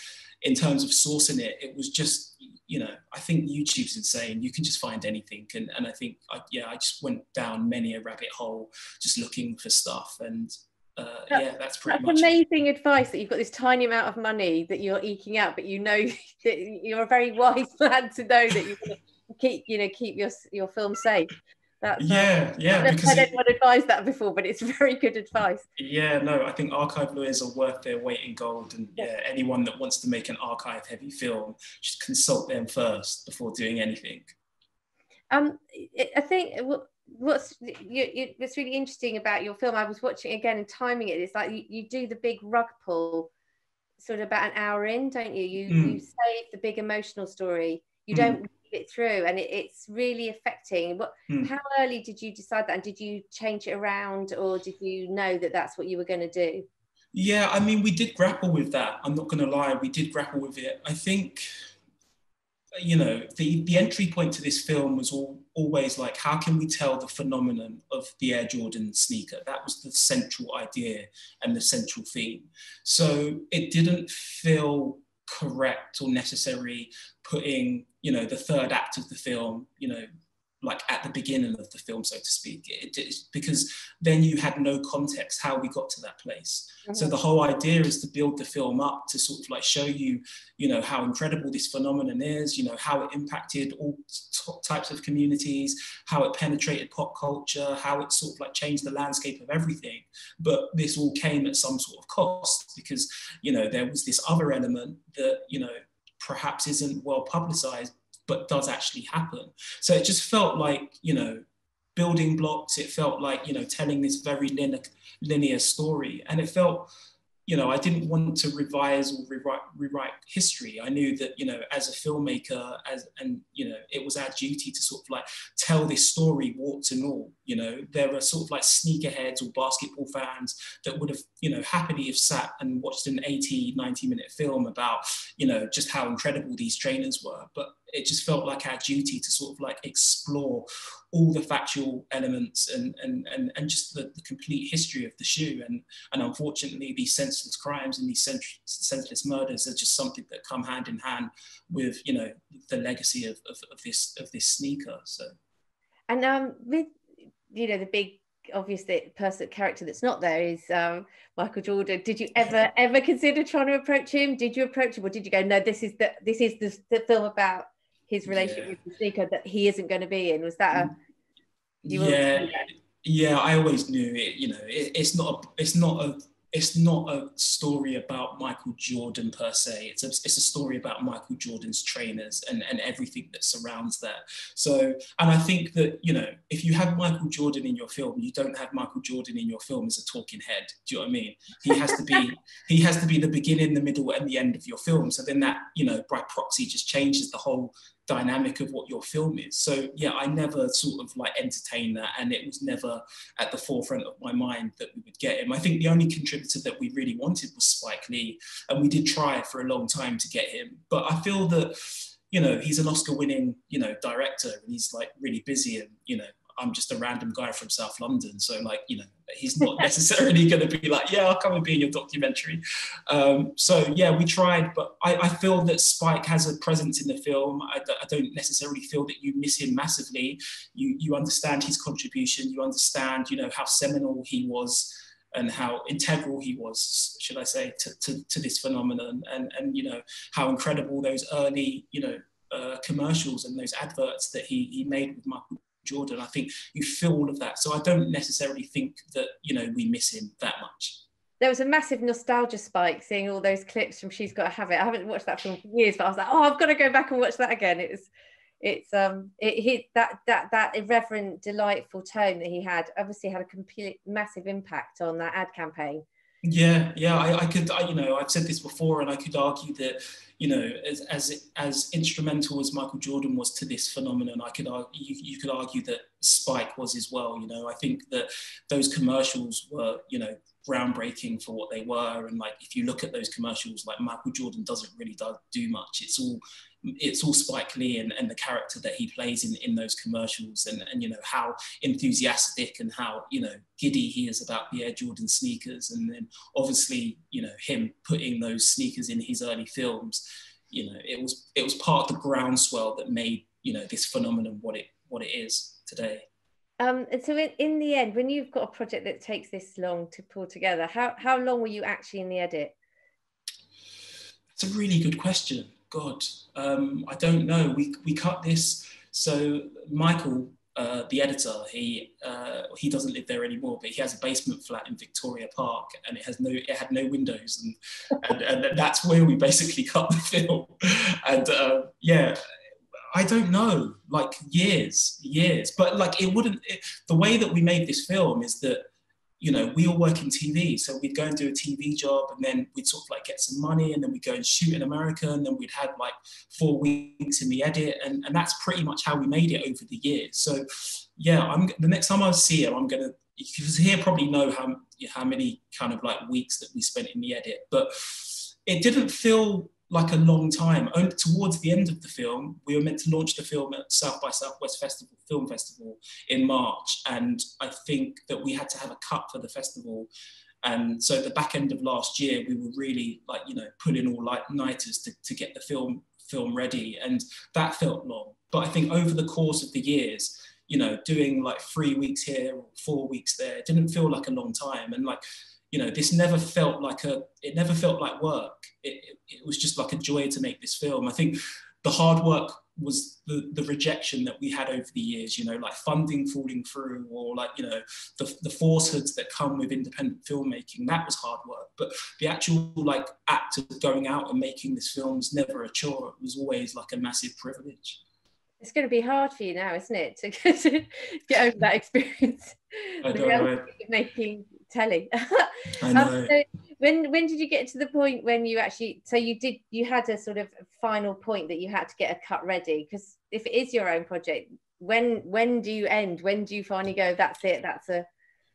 B: in terms of sourcing it it was just you know i think youtube's insane. You can just find anything. And, and i think I, yeah i just went down many a rabbit hole just looking for stuff. And uh, that, yeah that's pretty
A: that's
B: much
A: amazing it. advice that you've got this tiny amount of money that you're eking out but you know that you're a very wise man to know that you keep you know keep your your film safe
B: that's, yeah, uh, yeah.
A: I've had anyone advise that before, but it's very good advice.
B: Yeah, no, I think archive lawyers are worth their weight in gold, and yeah, anyone that wants to make an archive-heavy film should consult them first before doing anything.
A: Um, I think what's you, you, what's really interesting about your film. I was watching again and timing it. It's like you, you do the big rug pull, sort of about an hour in, don't you? You mm. you save the big emotional story. You mm. don't it through and it, it's really affecting. What mm. how early did you decide that and did you change it around or did you know that that's what you were going to do?
B: Yeah i mean we did grapple with that i'm not going to lie we did grapple with it. I think you know the the entry point to this film was all, always like how can we tell the phenomenon of the air jordan sneaker? That was the central idea and the central theme. So it didn't feel correct or necessary putting you know the third act of the film you know like at the beginning of the film, so to speak, it, it, because then you had no context how we got to that place. Mm-hmm. So the whole idea is to build the film up to sort of like show you, you know, how incredible this phenomenon is, you know, how it impacted all t- types of communities, how it penetrated pop culture, how it sort of like changed the landscape of everything. But this all came at some sort of cost because, you know, there was this other element that, you know, perhaps isn't well publicized but does actually happen. So it just felt like, you know, building blocks. It felt like, you know, telling this very linear, linear story. And it felt you know, I didn't want to revise or rewrite, rewrite history. I knew that, you know, as a filmmaker, as and you know, it was our duty to sort of like tell this story, warts and all. You know, there are sort of like sneakerheads or basketball fans that would have, you know, happily have sat and watched an 80, 90 minute film about, you know, just how incredible these trainers were. But it just felt like our duty to sort of like explore all the factual elements and and and, and just the, the complete history of the shoe and and unfortunately these senseless crimes and these senseless murders are just something that come hand in hand with you know the legacy of, of, of this of this sneaker so
A: and um with you know the big obvious person character that's not there is um, Michael Jordan. Did you ever ever consider trying to approach him? Did you approach him, or did you go, no, this is the this is the, the film about his relationship yeah. with the sneaker that he isn't going to be in? Was that a
B: yeah, yeah. I always knew it. You know, it, it's not a, it's not a it's not a story about Michael Jordan per se. It's a, it's a story about Michael Jordan's trainers and, and everything that surrounds that. So, and I think that, you know, if you have Michael Jordan in your film, you don't have Michael Jordan in your film as a talking head. Do you know what I mean? He has to be, he has to be the beginning, the middle, and the end of your film. So then that, you know, by proxy just changes the whole dynamic of what your film is. So yeah, I never sort of like entertained that, and it was never at the forefront of my mind that we would get him. I think the only contributor that we really wanted was Spike Lee, and we did try for a long time to get him. But I feel that you know he's an Oscar-winning you know director, and he's like really busy, and you know I'm just a random guy from South London. So like, you know, he's not necessarily going to be like, yeah, I'll come and be in your documentary. Um, so yeah, we tried, but I, I, feel that Spike has a presence in the film. I, I, don't necessarily feel that you miss him massively. You, you understand his contribution. You understand, you know, how seminal he was and how integral he was, should I say, to, to, to this phenomenon and, and, you know, how incredible those early, you know, uh, commercials and those adverts that he, he made with Michael Jordan. I think you feel all of that. So I don't necessarily think that, you know, we miss him that much.
A: There was a massive nostalgia spike seeing all those clips from She's Gotta Have It. I haven't watched that film for years, but I was like, oh, I've got to go back and watch that again. It was it's um it hit that that that irreverent delightful tone that he had obviously had a complete massive impact on that ad campaign
B: yeah yeah i, I could I, you know i've said this before and i could argue that you know, as as as instrumental as Michael Jordan was to this phenomenon, I could argue, you, you could argue that Spike was as well. You know, I think that those commercials were, you know, groundbreaking for what they were. And like, if you look at those commercials, like Michael Jordan doesn't really do, do much. It's all it's all Spike Lee and, and the character that he plays in, in those commercials and, and, you know, how enthusiastic and how, you know, giddy he is about the Air Jordan sneakers. And then obviously, you know, him putting those sneakers in his early films, you know, it was, it was part of the groundswell that made, you know, this phenomenon what it, what it is today.
A: Um, and so in, in the end, when you've got a project that takes this long to pull together, how, how long were you actually in the edit?
B: It's a really good question. God, um, I don't know. We, we cut this. So Michael, uh, the editor, he uh, he doesn't live there anymore, but he has a basement flat in Victoria Park, and it has no it had no windows, and and, and that's where we basically cut the film. And uh, yeah, I don't know, like years, years, but like it wouldn't. It, the way that we made this film is that you know, we all work in TV. So we'd go and do a TV job and then we'd sort of like get some money and then we'd go and shoot in America and then we'd have like four weeks in the edit. And, and that's pretty much how we made it over the years. So yeah, I'm the next time I see him, I'm to, because here probably know how, how many kind of like weeks that we spent in the edit, but it didn't feel like a long time. Towards the end of the film, we were meant to launch the film at South by Southwest Festival Film Festival in March, and I think that we had to have a cut for the festival. And so the back end of last year, we were really like you know putting all like nighters to, to get the film film ready, and that felt long. But I think over the course of the years, you know, doing like three weeks here or four weeks there, didn't feel like a long time, and like you know, this never felt like a, it never felt like work. It, it, it, was just like a joy to make this film. I think the hard work was the, the rejection that we had over the years, you know, like funding falling through or like, you know, the, the falsehoods that come with independent filmmaking, that was hard work. But the actual like act of going out and making this film was never a chore. It was always like a massive privilege
A: it's going to be hard for you now, isn't it, to, to get over that experience? Making telly.
B: I know. Um, so
A: when when did you get to the point when you actually? So you did. You had a sort of final point that you had to get a cut ready because if it is your own project, when when do you end? When do you finally go? That's it. That's a.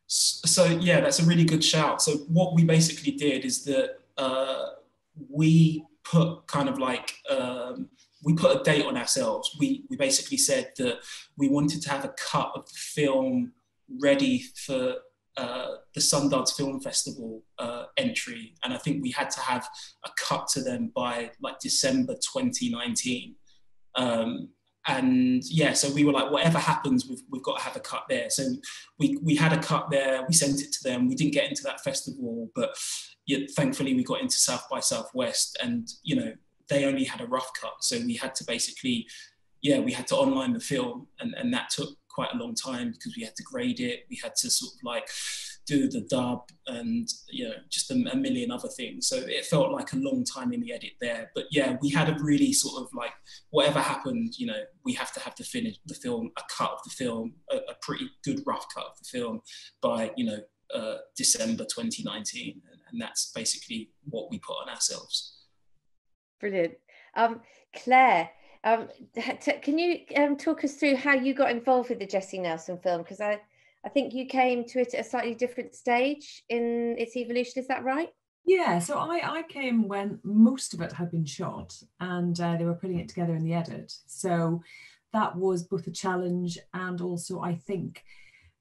B: So yeah, that's a really good shout. So what we basically did is that uh, we put kind of like um, we put a date on ourselves. We we basically said that we wanted to have a cut of the film ready for uh, the Sundance Film Festival uh, entry, and I think we had to have a cut to them by like December 2019. Um, and yeah, so we were like, whatever happens, we've, we've got to have a cut there. So we, we had a cut there, we sent it to them. We didn't get into that festival, but yeah, thankfully we got into South by Southwest, and you know they only had a rough cut, so we had to basically, yeah, we had to online the film, and, and that took quite a long time because we had to grade it. We had to sort of like do the dub and you know just a, a, million other things. So it felt like a long time in the edit there. But yeah we had a really sort of like whatever happened you know we have to have to finish the film a cut of the film a, a pretty good rough cut of the film by you know uh, december 2019 and, and that's basically what we put on ourselves.
A: Brilliant. Um, claire um, can you um, talk us through how you got involved with the Jesy Nelson film? Because I, I think you came to it at a slightly different stage in its evolution. Is that right?
C: Yeah, so I, I came when most of it had been shot and uh, they were putting it together in the edit. So that was both a challenge and also, I think,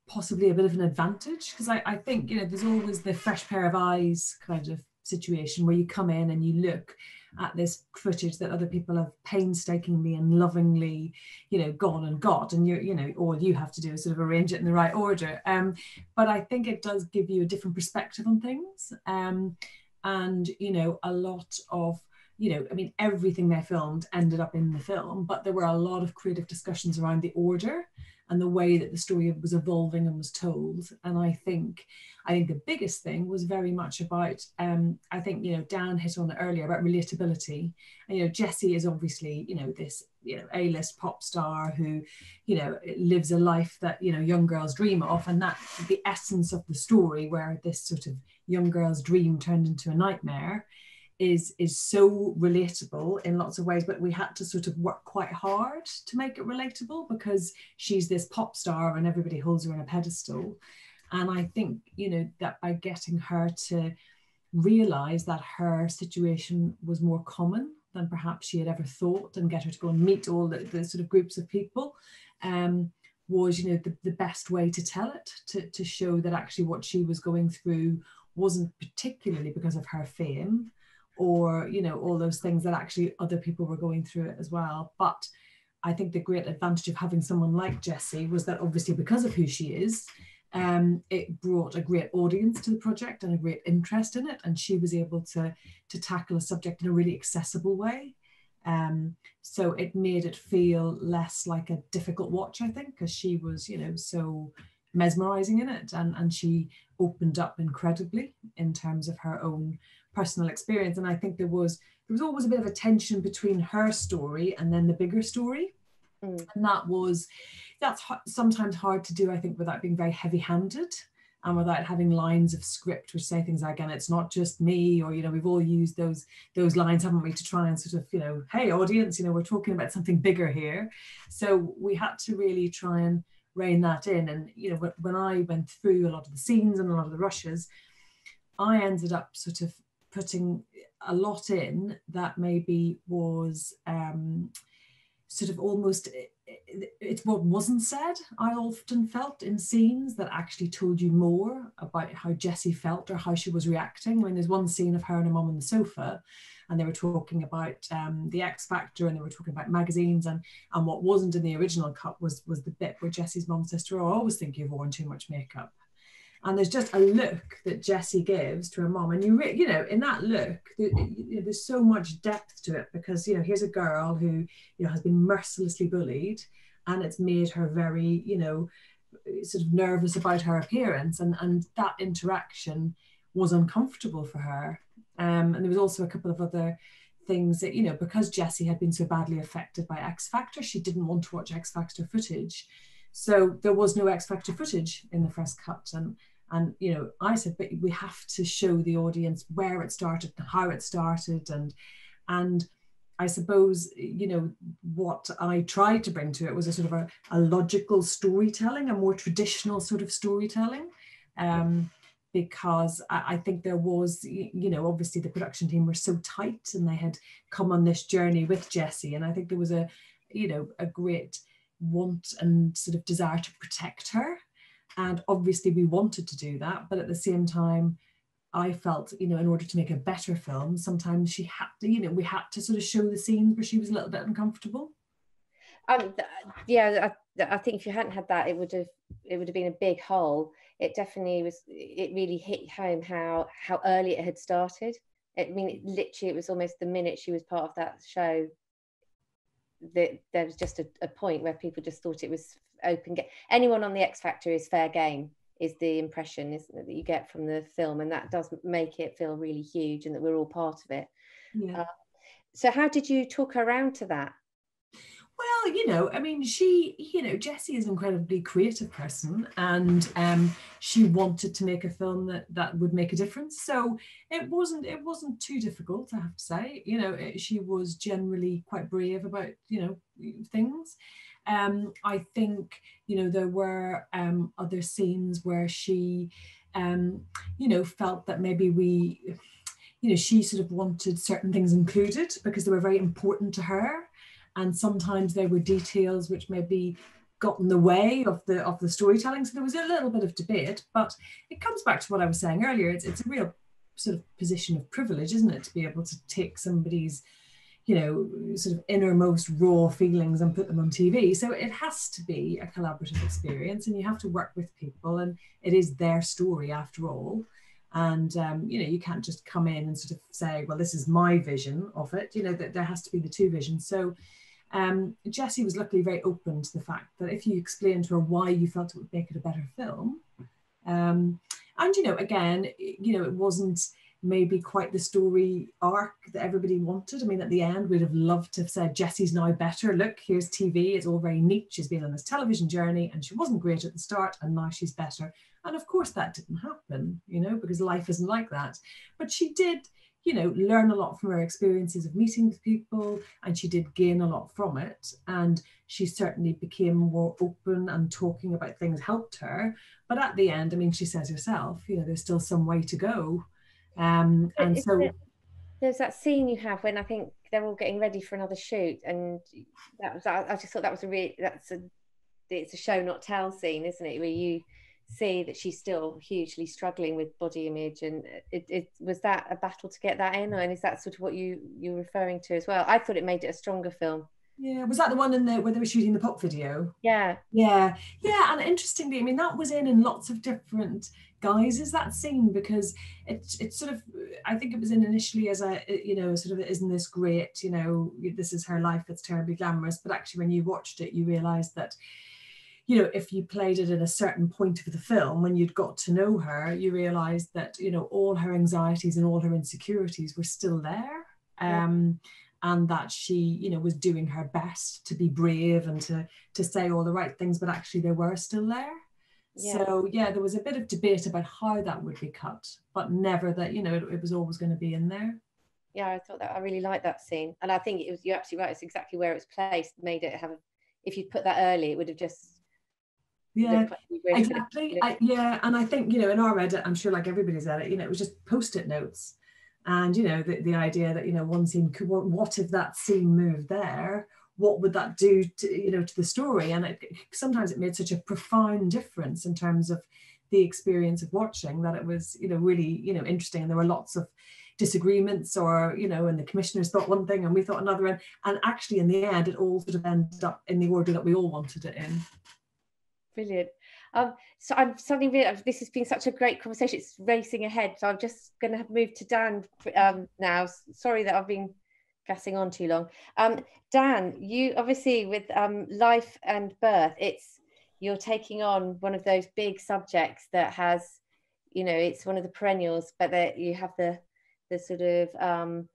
C: possibly a bit of an advantage because I, I think, you know, there's always the fresh pair of eyes kind of situation where you come in and you look at this footage that other people have painstakingly and lovingly, you know, gone and got, and you you know all you have to do is sort of arrange it in the right order. Um, but I think it does give you a different perspective on things, um, and you know a lot of you know, I mean, everything they filmed ended up in the film, but there were a lot of creative discussions around the order and the way that the story was evolving and was told. And I think, I think the biggest thing was very much about, um, I think, you know, Dan hit on it earlier about relatability. And, you know, Jesy is obviously, you know, this, you know, A-list pop star who, you know, lives a life that, you know, young girls dream of. And that the essence of the story where this sort of young girl's dream turned into a nightmare is is so relatable in lots of ways but we had to sort of work quite hard to make it relatable because she's this pop star and everybody holds her on a pedestal. And i think you know that by getting her to realize that her situation was more common than perhaps she had ever thought and get her to go and meet all the, the sort of groups of people um, was you know the, the best way to tell it to, to show that actually what she was going through wasn't particularly because of her fame or you know all those things that actually other people were going through it as well. But i think the great advantage of having someone like Jesy was that obviously because of who she is um, it brought a great audience to the project and a great interest in it. And she was able to to tackle a subject in a really accessible way. Um, so it made it feel less like a difficult watch i think because she was you know so mesmerizing in it. And and she opened up incredibly in terms of her own personal experience. And I think there was there was always a bit of a tension between her story and then the bigger story. Mm. And that was that's sometimes hard to do, I think, without being very heavy-handed and without having lines of script which say things like, and it's not just me, or you know, we've all used those those lines, haven't we, to try and sort of, you know, hey audience, you know, we're talking about something bigger here. So we had to really try and rein that in. And you know, when I went through a lot of the scenes and a lot of the rushes, I ended up sort of putting a lot in that maybe was um, sort of almost it's what wasn't said. I often felt in scenes that actually told you more about how Jesy felt or how she was reacting. When there's one scene of her and her mom on the sofa and they were talking about um, the x factor and they were talking about magazines and and what wasn't in the original cut was was the bit where Jesy's mom says to her oh, i always think you've worn too much makeup and there's just a look that Jesy gives to her mom, and you re- you know in that look there's so much depth to it because you know here's a girl who you know has been mercilessly bullied, and it's made her very you know sort of nervous about her appearance, and and that interaction was uncomfortable for her. Um, and there was also a couple of other things that you know because Jesy had been so badly affected by X Factor, she didn't want to watch X Factor footage. So there was no X Factor footage in the first cut, and and you know i said but we have to show the audience where it started and how it started. And and i suppose you know what i tried to bring to it was a sort of a, a logical storytelling a more traditional sort of storytelling. Um, because I, I think there was you know obviously the production team were so tight and they had come on this journey with Jesy. and i think there was a you know a great want and sort of desire to protect her and obviously, we wanted to do that, but at the same time, I felt, you know, in order to make a better film, sometimes she had to, you know, we had to sort of show the scenes where she was a little bit uncomfortable.
A: Um, yeah, I, I think if you hadn't had that, it would have it would have been a big hole. It definitely was. It really hit home how how early it had started. I mean, it, literally, it was almost the minute she was part of that show that there was just a, a point where people just thought it was open game. Anyone on the X Factor is fair game. is the impression isn't it, that you get from the film and that does make it feel really huge and that we're all part of it
C: yeah. Uh,
A: so how did you talk around to that
C: well, you know, I mean, she, you know, Jesy is an incredibly creative person, and um, she wanted to make a film that that would make a difference. So it wasn't it wasn't too difficult, I have to say. You know, it, she was generally quite brave about you know things. Um, I think you know there were um, other scenes where she, um, you know, felt that maybe we, you know, she sort of wanted certain things included because they were very important to her and sometimes there were details which maybe got in the way of the of the storytelling. So there was a little bit of debate, but it comes back to what I was saying earlier. It's it's a real sort of position of privilege, isn't it, to be able to take somebody's you know sort of innermost raw feelings and put them on TV. So it has to be a collaborative experience, and you have to work with people, and it is their story after all. And um, you know you can't just come in and sort of say, well, this is my vision of it. You know that there has to be the two visions. So um, Jesy was luckily very open to the fact that if you explained to her why you felt it would make it a better film, um, and you know, again, you know, it wasn't maybe quite the story arc that everybody wanted. I mean, at the end, we'd have loved to have said Jesy's now better. Look, here's TV. It's all very neat. She's been on this television journey, and she wasn't great at the start, and now she's better. And of course, that didn't happen, you know, because life isn't like that. But she did you know, learn a lot from her experiences of meeting with people, and she did gain a lot from it. And she certainly became more open and talking about things helped her. But at the end, I mean, she says herself, you know, there's still some way to go. Um, and so
A: there's that scene you have when I think they're all getting ready for another shoot, and that was I just thought that was a really that's a it's a show not tell scene, isn't it? Where you see that she's still hugely struggling with body image and it, it was that a battle to get that in and is that sort of what you you're referring to as well? I thought it made it a stronger film.
C: Yeah was that the one in there where they were shooting the pop video?
A: Yeah.
C: Yeah. Yeah and interestingly i mean that was in in lots of different guises that scene because it it sort of i think it was in initially as a you know sort of isn't this great you know this is her life it's terribly glamorous but actually when you watched it you realized that you know, if you played it at a certain point of the film, when you'd got to know her, you realized that, you know, all her anxieties and all her insecurities were still there. Um, and that she, you know, was doing her best to be brave and to to say all the right things, but actually they were still there. Yeah. So yeah, there was a bit of debate about how that would be cut, but never that, you know, it, it was always going to be in there
A: yeah i thought that i really liked that scene and i think it was you're absolutely right it's exactly where it's placed made it have if you'd put that early it would have just
C: yeah. Exactly. I, yeah and i think you know in our edit i'm sure like everybody's edit you know it was just post-it notes. And you know the, the idea that you know one scene could what if that scene moved there? What would that do to you know to the story? And it, sometimes it made such a profound difference in terms of the experience of watching that it was you know really you know interesting. And there were lots of disagreements or you know and the commissioners thought one thing and we thought another. And, and actually in the end it all sort of ended up in the order that we all wanted it in
A: Brilliant. Um, so I'm suddenly realized this has been such a great conversation. It's racing ahead. So I'm just going to move to Dan um, now. Sorry that I've been gassing on too long. Um, Dan, you obviously with um, life and birth, it's you're taking on one of those big subjects that has, you know, it's one of the perennials, but that you have the the sort of um,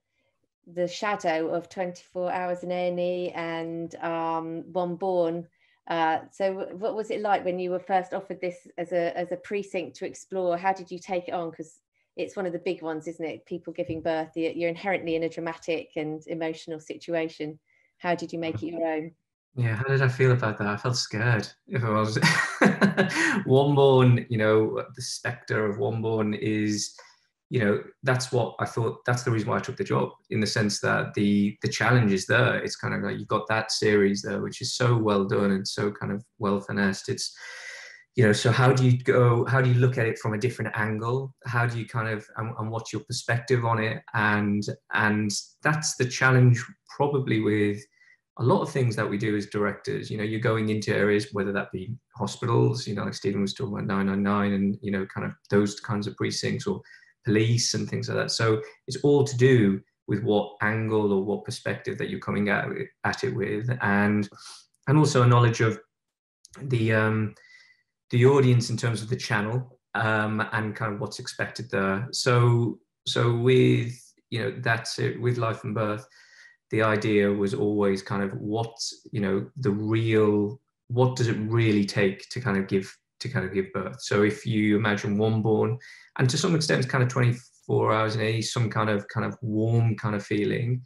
A: the shadow of 24 hours in A&E and um, one born uh, so what was it like when you were first offered this as a as a precinct to explore? How did you take it on? Because it's one of the big ones, isn't it? People giving birth. You're inherently in a dramatic and emotional situation. How did you make it your own?
D: Yeah, how did I feel about that? I felt scared. If I was Womborn, you know, the spectre of one born is you know that's what i thought that's the reason why i took the job in the sense that the the challenge is there. It's kind of like you've got that series there which is so well done and so kind of well finessed. It's you know so how do you go how do you look at it from a different angle? How do you kind of and, and what's your perspective on it? And and that's the challenge probably with a lot of things that we do as directors. You know you're going into areas whether that be hospitals you know like stephen was talking about 999 and you know kind of those kinds of precincts or police and things like that. So it's all to do with what angle or what perspective that you're coming at, at it with, and and also a knowledge of the um, the audience in terms of the channel um, and kind of what's expected there. So so with you know that's it with life and birth. The idea was always kind of what you know the real what does it really take to kind of give to kind of give birth. So if you imagine one born, and to some extent it's kind of 24 hours in a some kind of kind of warm kind of feeling,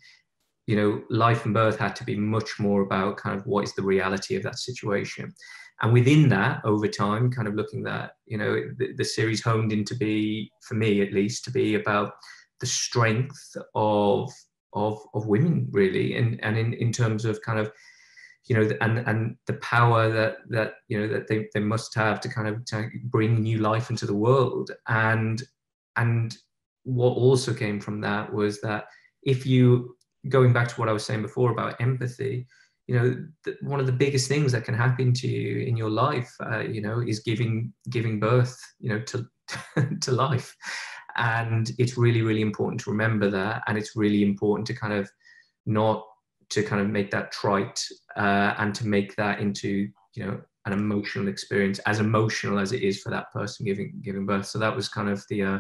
D: you know, life and birth had to be much more about kind of what is the reality of that situation. And within that, over time, kind of looking that, you know, the, the series honed into be, for me at least, to be about the strength of of of women really and and in, in terms of kind of you know and and the power that that you know that they, they must have to kind of to bring new life into the world. And and what also came from that was that if you going back to what i was saying before about empathy you know th- one of the biggest things that can happen to you in your life uh, you know is giving giving birth you know to to life. And it's really really important to remember that. And it's really important to kind of not to kind of make that trite uh, and to make that into you know an emotional experience as emotional as it is for that person giving giving birth. So that was kind of the uh,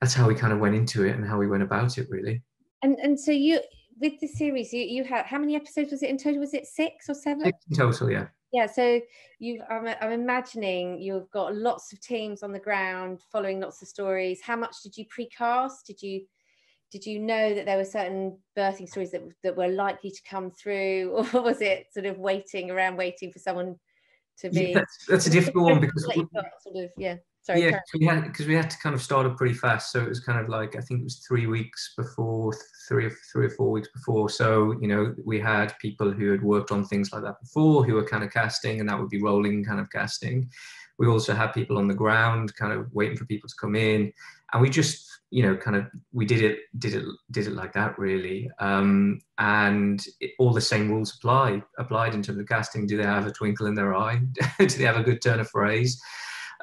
D: that's how we kind of went into it and how we went about it really.
A: And and so you with the series you you had how many episodes was it in total? Was it six or seven?
D: Six in total yeah.
A: Yeah so you've I'm, I'm imagining you've got lots of teams on the ground following lots of stories. How much did you precast? Did you did you know that there were certain birthing stories that, that were likely to come through or was it sort of waiting around waiting for someone to be
D: yeah, that's, that's, a difficult one because
A: sort of yeah Sorry,
D: yeah because we had because we had to kind of start it pretty fast. So it was kind of like i think it was three weeks before three or three or four weeks before. So you know we had people who had worked on things like that before who were kind of casting and that would be rolling kind of casting. We also had people on the ground kind of waiting for people to come in. And we just you know kind of we did it did it did it like that really. Um, and it, all the same rules apply applied in terms of casting. Do they have a twinkle in their eye? Do they have a good turn of phrase?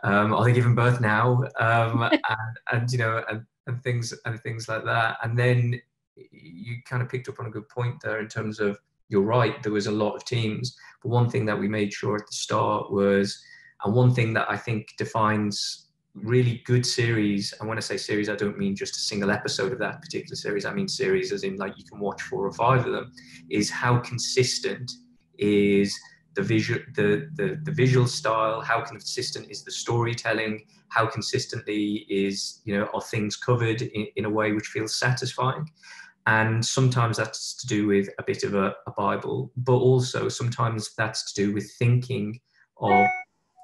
D: Um, are they giving birth now? Um, and, and, you know and, and things and things like that. And then you kind of picked up on a good point there in terms of you're right there was a lot of teams. But one thing that we made sure at the start was and one thing that i think defines really good series. And when i say series i don't mean just a single episode of that particular series. I mean series as in like you can watch four or five of them is how consistent is the visual the, the the visual style how consistent is the storytelling how consistently is you know are things covered in, in a way which feels satisfying. And sometimes that's to do with a bit of a, a bible but also sometimes that's to do with thinking of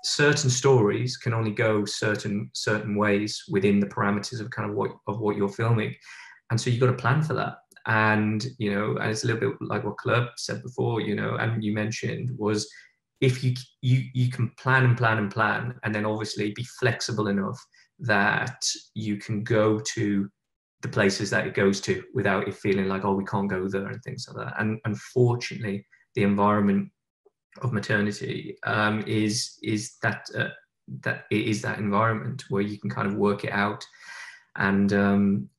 D: certain stories can only go certain certain ways within the parameters of kind of what of what you're filming. And so you've got to plan for that. And you know and it's a little bit like what club said before you know and you mentioned was if you you you can plan and plan and plan and then obviously be flexible enough that you can go to the places that it goes to without it feeling like oh we can't go there and things like that. And unfortunately the environment of maternity um, is is that uh, that it is that environment where you can kind of work it out and um,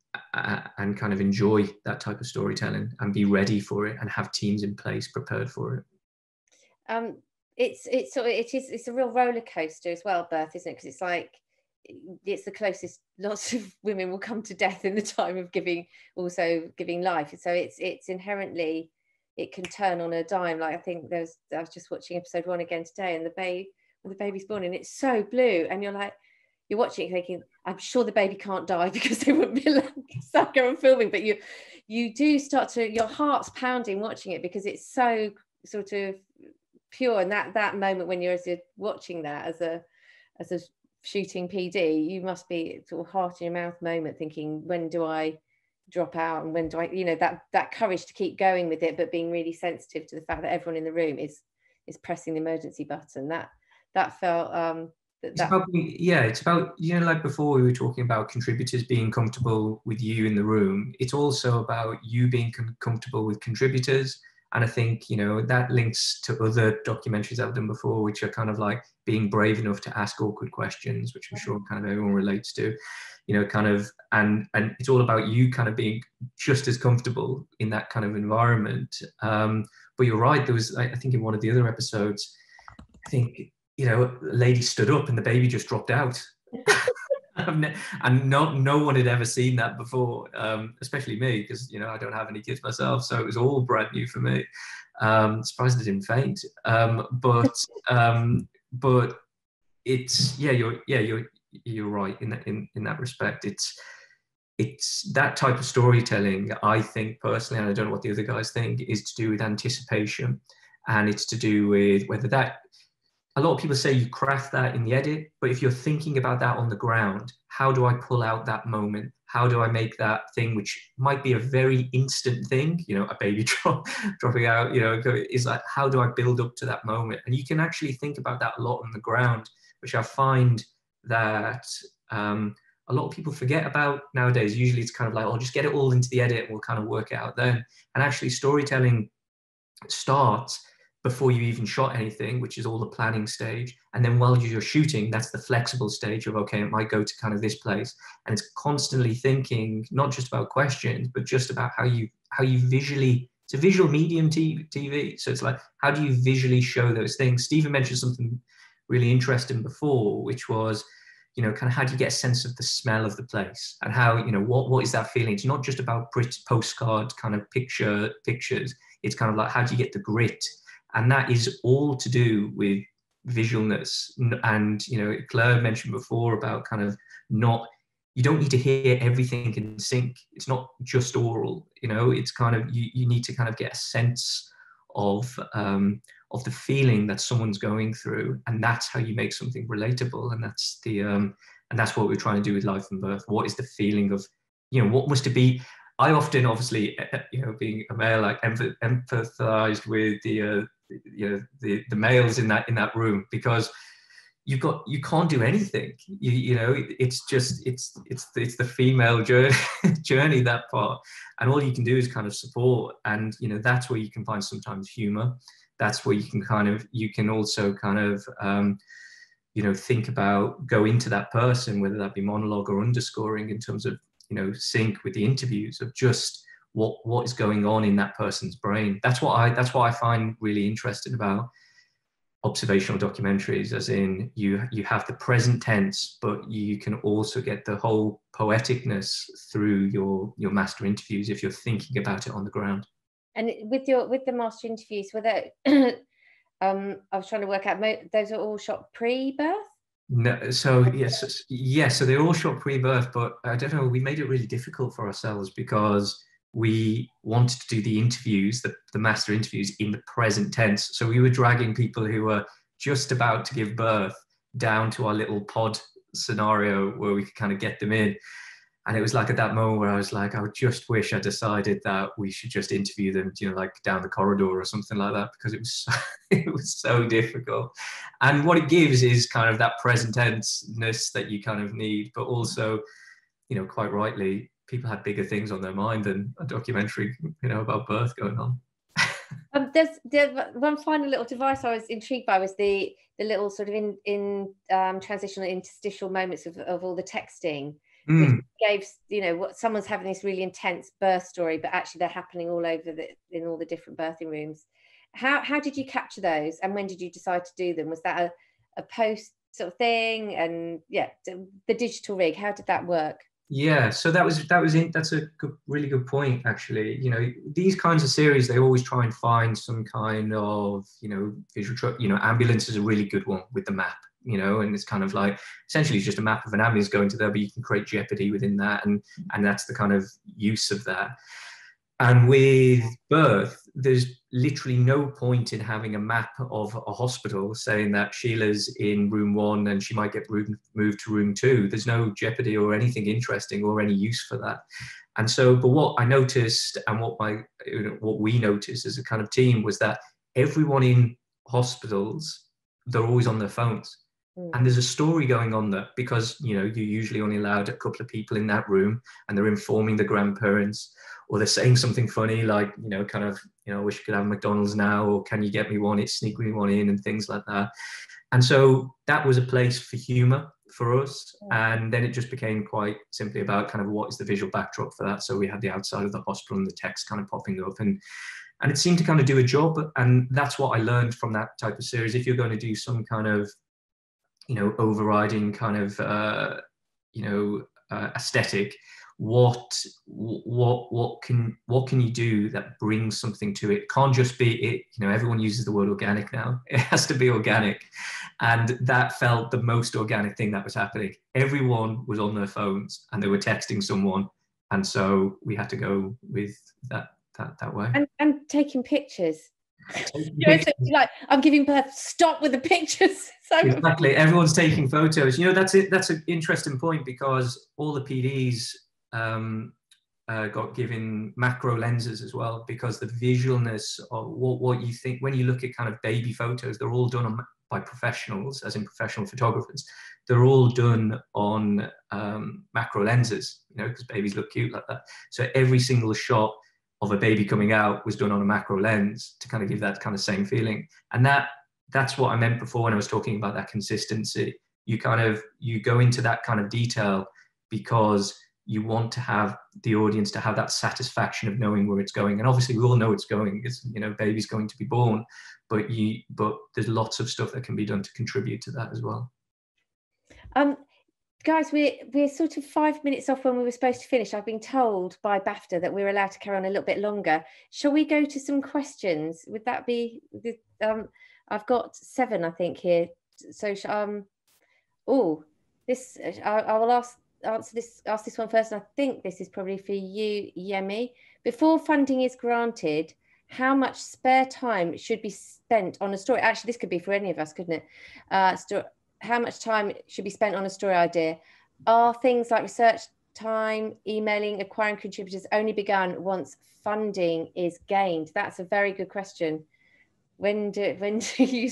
D: and kind of enjoy that type of storytelling and be ready for it and have teams in place prepared for it.
A: Um, it's it's it is it's a real roller coaster as well, birth, isn't it? Because it's like it's the closest lots of women will come to death in the time of giving also giving life. So it's it's inherently it can turn on a dime. Like I think there's I was just watching episode one again today, and the baby the baby's born and it's so blue, and you're like you're watching thinking, I'm sure the baby can't die because they wouldn't be allowed to and filming, but you you do start to your heart's pounding watching it because it's so sort of pure and that that moment when you're as you're watching that as a as a shooting PD, you must be sort of heart in your mouth moment thinking, when do I drop out and when do I, you know, that that courage to keep going with it, but being really sensitive to the fact that everyone in the room is is pressing the emergency button. That that felt um that,
D: it's about being, yeah, it's about you know, like before we were talking about contributors being comfortable with you in the room. It's also about you being com- comfortable with contributors, and I think you know that links to other documentaries I've done before, which are kind of like being brave enough to ask awkward questions, which I'm sure kind of everyone relates to you know kind of and and it's all about you kind of being just as comfortable in that kind of environment um but you're right there was i think in one of the other episodes i think you know, a lady stood up and the baby just dropped out. and no, no one had ever seen that before, um, especially me, because you know I don't have any kids myself, so it was all brand new for me. Um, surprised I didn't faint, um, but um, but it's yeah, you're yeah you're you're right in that in, in that respect. It's it's that type of storytelling. I think personally, and I don't know what the other guys think, is to do with anticipation, and it's to do with whether that a lot of people say you craft that in the edit, but if you're thinking about that on the ground, how do I pull out that moment? How do I make that thing, which might be a very instant thing, you know, a baby drop, dropping out, you know, is like, how do I build up to that moment? And you can actually think about that a lot on the ground, which I find that um, a lot of people forget about nowadays. Usually it's kind of like, oh, just get it all into the edit and we'll kind of work it out then. And actually, storytelling starts before you even shot anything, which is all the planning stage. And then while you're shooting, that's the flexible stage of, okay, it might go to kind of this place. And it's constantly thinking, not just about questions, but just about how you, how you visually, it's a visual medium TV. So it's like, how do you visually show those things? Stephen mentioned something really interesting before, which was, you know, kind of how do you get a sense of the smell of the place and how, you know, what, what is that feeling? It's not just about postcard kind of picture pictures. It's kind of like, how do you get the grit? And that is all to do with visualness and you know claire mentioned before about kind of not you don't need to hear everything in sync. It's not just oral you know? It's kind of you, you need to kind of get a sense of um, of the feeling that someone's going through. And that's how you make something relatable. And that's the um, and that's what we're trying to do with life and birth. What is the feeling of you know what must it be? I often, obviously, you know, being a male, like empathized with the uh, you know the, the males in that in that room because you've got you can't do anything. You, you know it's just it's it's it's the female journey journey that part. And all you can do is kind of support. And you know that's where you can find sometimes humor. That's where you can kind of you can also kind of um, you know think about go into that person whether that be monologue or underscoring in terms of you know sync with the interviews of just what what is going on in that person's brain. That's what I that's what I find really interesting about observational documentaries as in you you have the present tense but you can also get the whole poeticness through your your master interviews if you're thinking about it on the ground
A: and with your with the master interviews were there um i was trying to work out those are all shot pre-birth
D: no, so yes, yes. So they're all shot pre-birth, but I don't know. We made it really difficult for ourselves because we wanted to do the interviews, the, the master interviews in the present tense. So we were dragging people who were just about to give birth down to our little pod scenario where we could kind of get them in. And it was like at that moment where I was like, I just wish I decided that we should just interview them, you know, like down the corridor or something like that, because it was so, it was so difficult. And what it gives is kind of that present tenseness that you kind of need, but also, you know, quite rightly, people had bigger things on their mind than a documentary, you know, about birth going on.
A: um, there's, there's one final little device I was intrigued by was the the little sort of in in um, transitional interstitial moments of, of all the texting. Mm. Gave you know what someone's having this really intense birth story, but actually they're happening all over the in all the different birthing rooms. How how did you capture those, and when did you decide to do them? Was that a, a post sort of thing? And yeah, the digital rig, how did that work?
D: Yeah, so that was that was in, that's a good, really good point actually. You know, these kinds of series they always try and find some kind of you know visual truck. You know, ambulance is a really good one with the map. You know, and it's kind of like essentially it's just a map of an ambulance going to there, but you can create jeopardy within that, and and that's the kind of use of that. And with birth, there's literally no point in having a map of a hospital saying that Sheila's in room one and she might get moved to room two. There's no jeopardy or anything interesting or any use for that. And so, but what I noticed and what my you know, what we noticed as a kind of team was that everyone in hospitals they're always on their phones. Mm. And there's a story going on there because you know you're usually only allowed a couple of people in that room, and they're informing the grandparents, or they're saying something funny like you know kind of you know I wish you could have McDonald's now, or can you get me one? It's sneak me one in, and things like that. And so that was a place for humour for us, and then it just became quite simply about kind of what is the visual backdrop for that. So we had the outside of the hospital and the text kind of popping up, and and it seemed to kind of do a job and that's what i learned from that type of series if you're going to do some kind of you know overriding kind of uh, you know uh, aesthetic what what what can what can you do that brings something to it? Can't just be it. You know everyone uses the word organic now. It has to be organic. And that felt the most organic thing that was happening. Everyone was on their phones and they were texting someone. And so we had to go with that that that way.
A: And, and taking pictures like I'm giving birth. Stop with the pictures.
D: so exactly, everyone's taking photos. You know, that's it. That's an interesting point because all the PDs um, uh, got given macro lenses as well because the visualness of what, what you think when you look at kind of baby photos, they're all done on, by professionals, as in professional photographers. They're all done on um, macro lenses, you know, because babies look cute like that. So every single shot of a baby coming out was done on a macro lens to kind of give that kind of same feeling. And that that's what I meant before when I was talking about that consistency. You kind of you go into that kind of detail because you want to have the audience to have that satisfaction of knowing where it's going and obviously we all know it's going it's you know baby's going to be born but you but there's lots of stuff that can be done to contribute to that as well
A: um guys we're we're sort of five minutes off when we were supposed to finish i've been told by bafta that we're allowed to carry on a little bit longer shall we go to some questions would that be um i've got seven i think here so um oh this I, I will ask answer this ask this one first. I think this is probably for you, Yemi. Before funding is granted, how much spare time should be spent on a story? Actually, this could be for any of us, couldn't it? Uh, how much time should be spent on a story idea? Are things like research time, emailing, acquiring contributors only begun once funding is gained? That's a very good question. When do when do you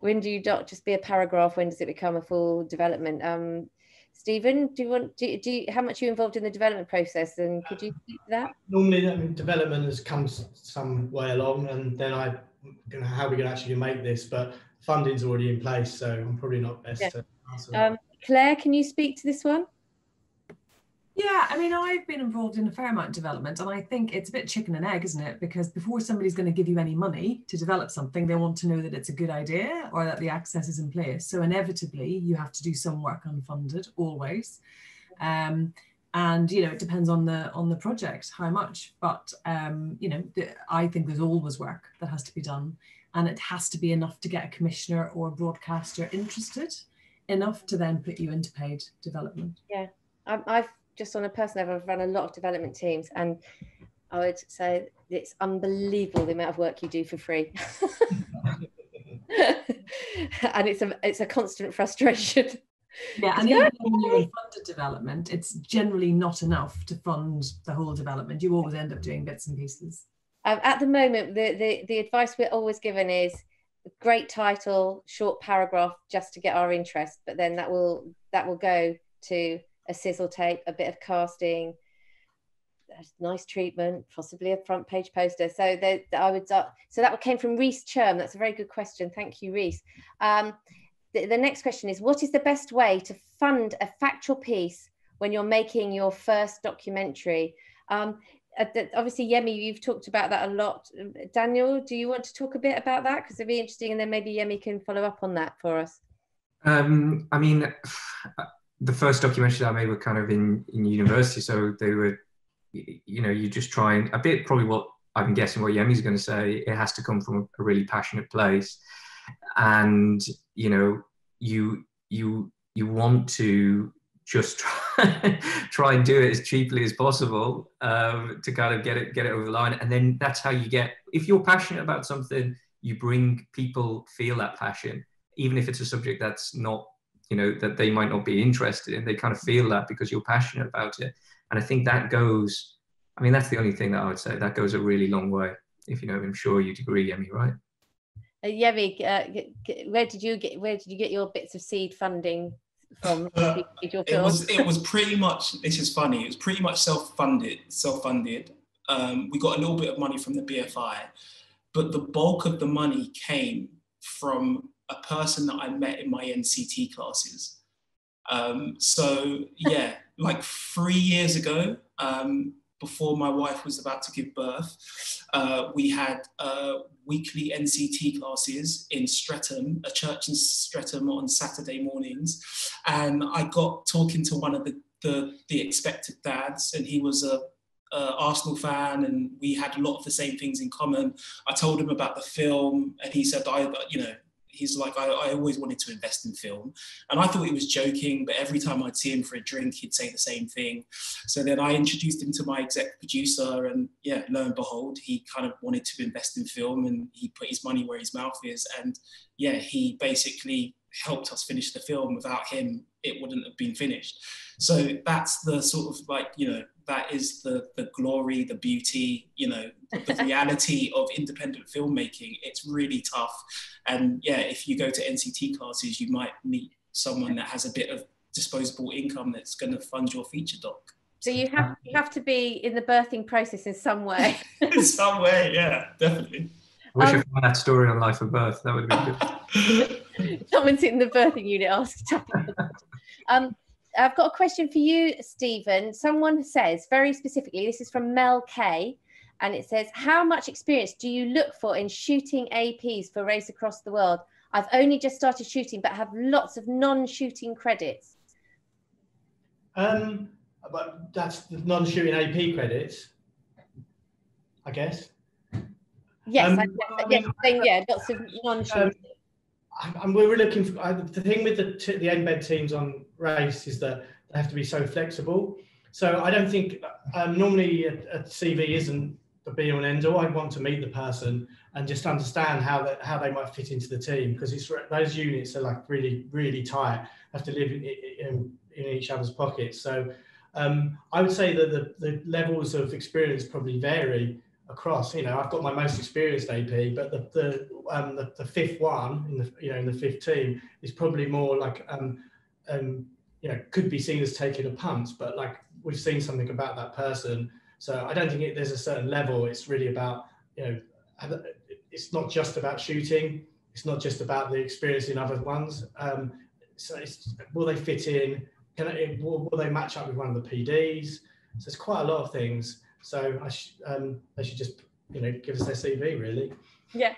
A: when do you not just be a paragraph? When does it become a full development? Um, Stephen, do you want do, do you, how much are you involved in the development process, and could you speak to that?
E: Normally, I mean, development has come some way along, and then I, how we can actually make this, but funding's already in place, so I'm probably not best yeah. to answer.
A: Um, Claire, can you speak to this one?
C: Yeah, I mean, I've been involved in a fair amount of development, and I think it's a bit chicken and egg, isn't it? Because before somebody's going to give you any money to develop something, they want to know that it's a good idea or that the access is in place. So inevitably, you have to do some work unfunded, always. Um, and you know, it depends on the on the project how much. But um, you know, the, I think there's always work that has to be done, and it has to be enough to get a commissioner or a broadcaster interested enough to then put you into paid development.
A: Yeah, I've just on a personal level, I've run a lot of development teams, and I would say it's unbelievable the amount of work you do for free. and it's a it's a constant frustration.
C: Yeah, and even when you're in funded development, it's generally not enough to fund the whole development. You always end up doing bits and pieces.
A: Um, at the moment, the, the the advice we're always given is great title, short paragraph, just to get our interest, but then that will that will go to a sizzle tape, a bit of casting, nice treatment, possibly a front page poster. So that I would so that came from Reese Churm. That's a very good question. Thank you, Reese. Um, the, the next question is: What is the best way to fund a factual piece when you're making your first documentary? Um, Uh, obviously, Yemi, you've talked about that a lot. Um, Daniel, do you want to talk a bit about that? Because it'd be interesting, and then maybe Yemi can follow up on that for us.
D: Um, I mean, uh, the first documentaries I made were kind of in, in university, so they were, you know, you just try and a bit probably what I'm guessing what Yemi's going to say. It has to come from a really passionate place, and you know, you you you want to just try, try and do it as cheaply as possible um, to kind of get it get it over the line, and then that's how you get. If you're passionate about something, you bring people feel that passion, even if it's a subject that's not you know that they might not be interested in they kind of feel that because you're passionate about it. And i think that goes i mean that's the only thing that i would say that goes a really long way if you know i'm sure you'd agree yemi right?
A: Uh, yemi uh, where did you get where did you get your bits of seed funding from uh,
B: it was it was pretty much this is funny it was pretty much self-funded self-funded um, we got a little bit of money from the bfi but the bulk of the money came from a person that I met in my NCT classes. Um, so yeah, like three years ago, um, before my wife was about to give birth, uh, we had uh, weekly NCT classes in Streatham, a church in Streatham on Saturday mornings. And I got talking to one of the, the, the expected dads, and he was a uh, Arsenal fan, and we had a lot of the same things in common. I told him about the film, and he said, "I, you know, he's like, I, I, always wanted to invest in film. And I thought he was joking, but every time I'd see him for a drink, he'd say the same thing. So then I introduced him to my exec producer, and yeah, lo and behold, he kind of wanted to invest in film and he put his money where his mouth is. And yeah, he basically helped us finish the film. Without him, it wouldn't have been finished. So that's the sort of like, you know, that is the the glory, the beauty, you know, the reality of independent filmmaking. It's really tough, and yeah, if you go to NCT classes, you might meet someone that has a bit of disposable income that's going to fund your feature doc.
A: So you have you have to be in the birthing process in some way.
B: in some way, yeah, definitely.
D: I wish um, I found that story on Life of Birth. That would be
A: good. Someone's in the birthing unit asked. um, I've got a question for you, Stephen. Someone says very specifically, this is from Mel K, and it says, How much experience do you look for in shooting APs for Race Across the World? I've only just started shooting, but have lots of non shooting credits.
E: Um, but that's the non shooting AP credits, I guess.
A: Yes, um, I guess, I mean, yes, yeah, lots of non shooting. Um,
E: and we were looking for the thing with the the embed teams on race is that they have to be so flexible. So I don't think um, normally a, a, CV isn't the be all and end all. I want to meet the person and just understand how that how they might fit into the team because it's those units are like really really tight. Have to live in, in, in each other's pockets. So um, I would say that the, the levels of experience probably vary across. You know, I've got my most experienced AP, but the the um, the, the, fifth one in the you know in the fifth team is probably more like um, um you know could be seen as taking a punt, but like we've seen something about that person. So I don't think it, there's a certain level. It's really about you know it's not just about shooting. It's not just about the experience in other ones. Um, so will they fit in? Can it, will, will they match up with one of the PDs? So it's quite a lot of things. So I sh- um, they should just you know give us their CV really.
A: Yeah.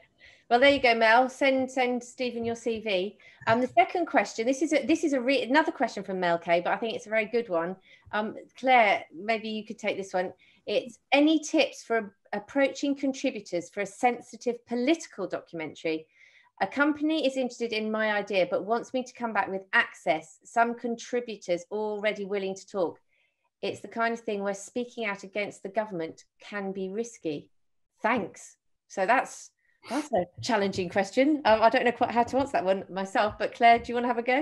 A: Well, there you go, Mel. Send send Stephen your CV. Um, the second question. This is a, this is a re- another question from Mel K, but I think it's a very good one. Um, Claire, maybe you could take this one. It's any tips for approaching contributors for a sensitive political documentary. A company is interested in my idea, but wants me to come back with access. Some contributors already willing to talk. It's the kind of thing where speaking out against the government can be risky. Thanks. So that's that's a challenging question. Um, I don't know quite how to answer that one myself, but Claire, do you want to have a go?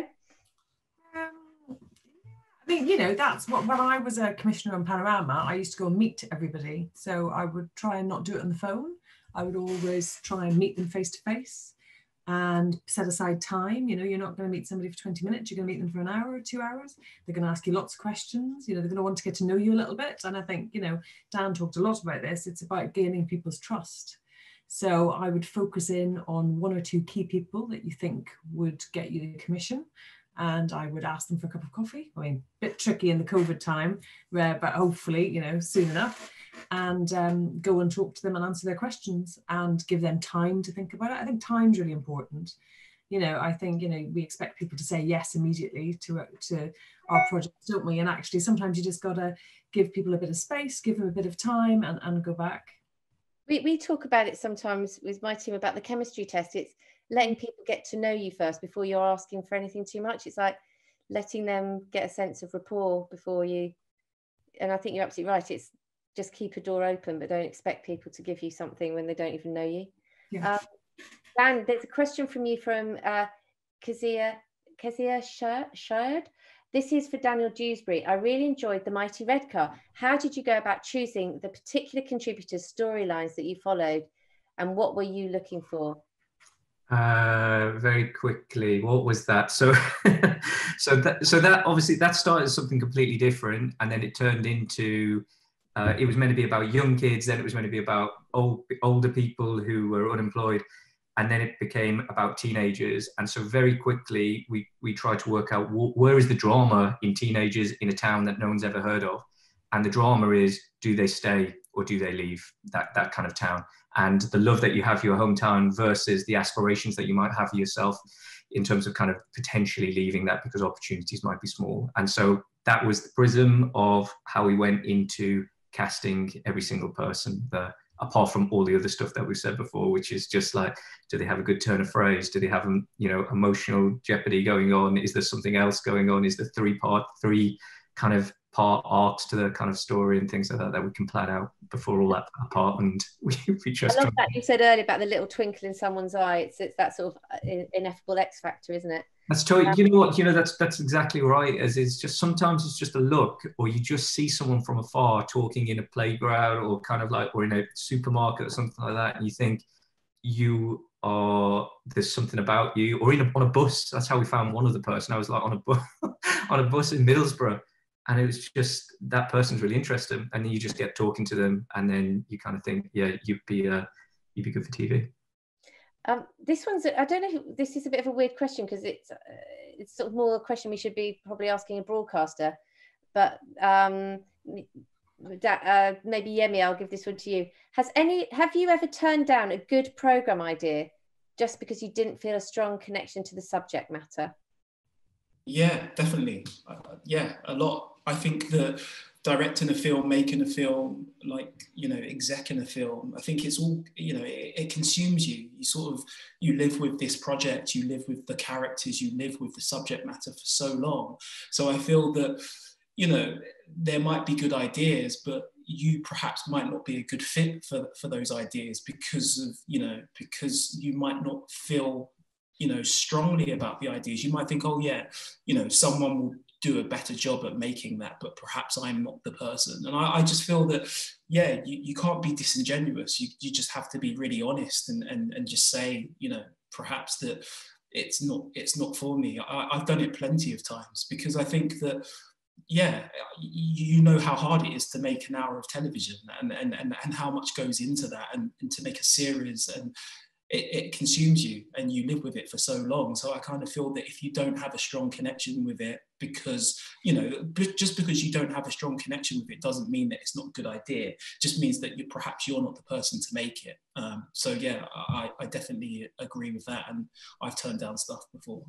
C: Um, I mean, you know, that's what when I was a commissioner on Panorama, I used to go and meet everybody. So I would try and not do it on the phone. I would always try and meet them face to face and set aside time. You know, you're not going to meet somebody for 20 minutes, you're going to meet them for an hour or two hours. They're going to ask you lots of questions. You know, they're going to want to get to know you a little bit. And I think, you know, Dan talked a lot about this. It's about gaining people's trust. So I would focus in on one or two key people that you think would get you the commission. And I would ask them for a cup of coffee. I mean, a bit tricky in the COVID time, but hopefully, you know, soon enough and um, go and talk to them and answer their questions and give them time to think about it. I think time's really important. You know, I think you know we expect people to say yes immediately to to our projects, don't we? And actually, sometimes you just got to give people a bit of space, give them a bit of time, and and go back.
A: We we talk about it sometimes with my team about the chemistry test. It's letting people get to know you first before you're asking for anything too much. It's like letting them get a sense of rapport before you. And I think you're absolutely right. It's just keep a door open, but don't expect people to give you something when they don't even know you. Yeah. Um, Dan, there's a question from you from uh, Kezia, Kezia Sherd. This is for Daniel Dewsbury. I really enjoyed the Mighty Redcar. How did you go about choosing the particular contributors' storylines that you followed, and what were you looking for?
D: Uh, very quickly, what was that? So, so that so that obviously that started something completely different, and then it turned into uh, it was meant to be about young kids, then it was meant to be about old, older people who were unemployed, and then it became about teenagers. And so very quickly, we we tried to work out wh- where is the drama in teenagers in a town that no one's ever heard of, and the drama is do they stay or do they leave that that kind of town? And the love that you have for your hometown versus the aspirations that you might have for yourself in terms of kind of potentially leaving that because opportunities might be small. And so that was the prism of how we went into casting every single person there apart from all the other stuff that we said before which is just like do they have a good turn of phrase? Do they have um, you know emotional jeopardy going on? Is there something else going on? Is there three part three kind of part arcs to the kind of story and things like that that we can plan out before all that apart and we, we just
A: I love that you said earlier about the little twinkle in someone's eye. It's, it's that sort of uh, ineffable X factor isn't it
D: that's totally you know what you know that's that's exactly right as it's just sometimes it's just a look or you just see someone from afar talking in a playground or kind of like or in a supermarket or something like that and you think you are there's something about you or in a, on a bus that's how we found one of the person i was like on a bus on a bus in middlesbrough and it was just that person's really interesting and then you just get talking to them and then you kind of think yeah you'd be uh you'd be good for tv
A: um, this one's i don't know if this is a bit of a weird question because it's uh, it's sort of more a question we should be probably asking a broadcaster but um uh, maybe yemi i'll give this one to you. Has any have you ever turned down a good program idea just because you didn't feel a strong connection to the subject matter?
B: Yeah definitely. Uh, yeah a lot. I think that directing a film, making a film, like you know, execing a film, I think it's all you know, it, it, consumes you. You sort of you live with this project, you live with the characters, you live with the subject matter for so long. So I feel that you know there might be good ideas, but you perhaps might not be a good fit for, for those ideas because of you know because you might not feel you know strongly about the ideas you might think oh yeah you know someone will do a better job at making that, but perhaps I'm not the person. And I, I just feel that, yeah, you, you can't be disingenuous. You, you just have to be really honest and, and, and just say, you know, perhaps that it's not it's not for me. I, I've done it plenty of times because I think that yeah, you know how hard it is to make an hour of television and, and, and, and how much goes into that and, and to make a series and it, it, consumes you and you live with it for so long. So I kind of feel that if you don't have a strong connection with it, because you know, just because you don't have a strong connection with it doesn't mean that it's not a good idea. It just means that you perhaps you're not the person to make it. Um, so yeah, I, I definitely agree with that, and I've turned down stuff before.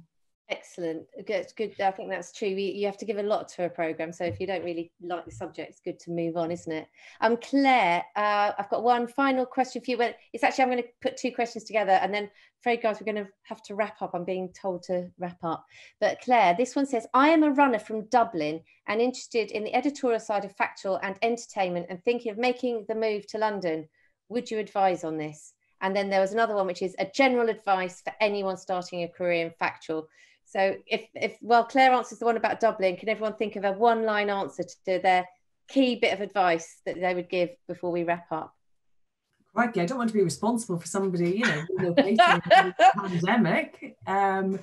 A: Excellent. Good. Good. I think that's true. You have to give a lot to a program. So if you don't really like the subject, it's good to move on, isn't it? Um, Claire, uh, I've got one final question for you. But it's actually I'm going to put two questions together, and then, afraid guys, we're going to have to wrap up. I'm being told to wrap up. But Claire, this one says, I am a runner from Dublin and interested in the editorial side of factual and entertainment, and thinking of making the move to London. Would you advise on this? And then there was another one, which is a general advice for anyone starting a career in factual. So if, if well, Claire answers the one about Dublin, can everyone think of a one line answer to their key bit of advice that they would give before we wrap up?
C: Crikey, I don't want to be responsible for somebody, you know, pandemic. Um,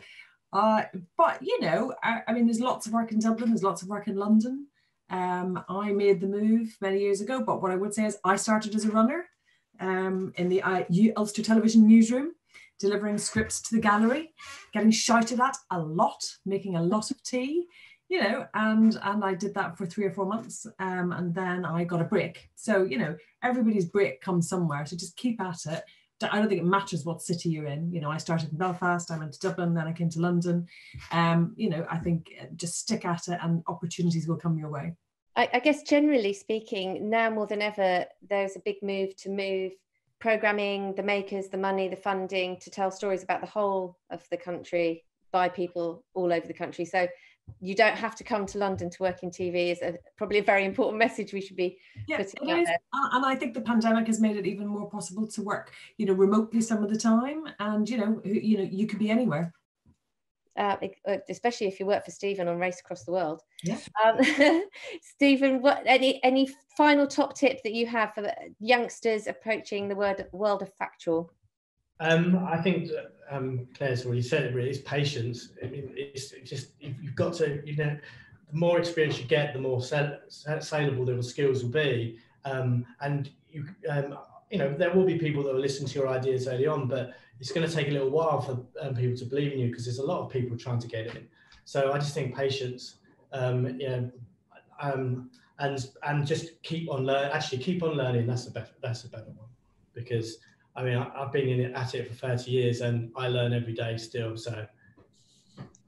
C: uh, but you know, I, I, mean, there's lots of work in Dublin. There's lots of work in London. Um, I made the move many years ago, but what I would say is I started as a runner um, in the uh, Ulster Television newsroom delivering scripts to the gallery, getting shouted at a lot, making a lot of tea, you know, and and I did that for three or four months, um, and then I got a break. So you know, everybody's break comes somewhere, so just keep at it. I don't think it matters what city you're in. You know, I started in Belfast, I went to Dublin, then I came to London. Um, you know, I think uh, just stick at it, and opportunities will come your way.
A: I, I guess generally speaking, now more than ever, there's a big move to move programming, the makers, the money, the funding to tell stories about the whole of the country by people all over the country. So you don't have to come to London to work in TV is a, probably a very important message we should be
C: yeah, putting out there. And I think the pandemic has made it even more possible to work, you know, remotely some of the time. And you know, you know, you could be anywhere
A: uh, uh, especially if you work for Stephen on Race Across the World.
C: Yeah.
A: Um, Stephen, what any any final top tip that you have for the youngsters approaching the word world of factual?
E: Um, I think that, um, Claire's already said it. Really, it's patience. I mean, it's just you've got to you know, the more experience you get, the more sell, saleable the skills will be. Um, and you um, you know there will be people that will listen to your ideas early on, but it's going to take a little while for um, people to believe in you because there's a lot of people trying to get in. So I just think patience, um, you know, um, and and just keep on learning. Actually, keep on learning. That's the better. That's the better one because I mean I, have been in it at it for thirty years and I learn every day still. So,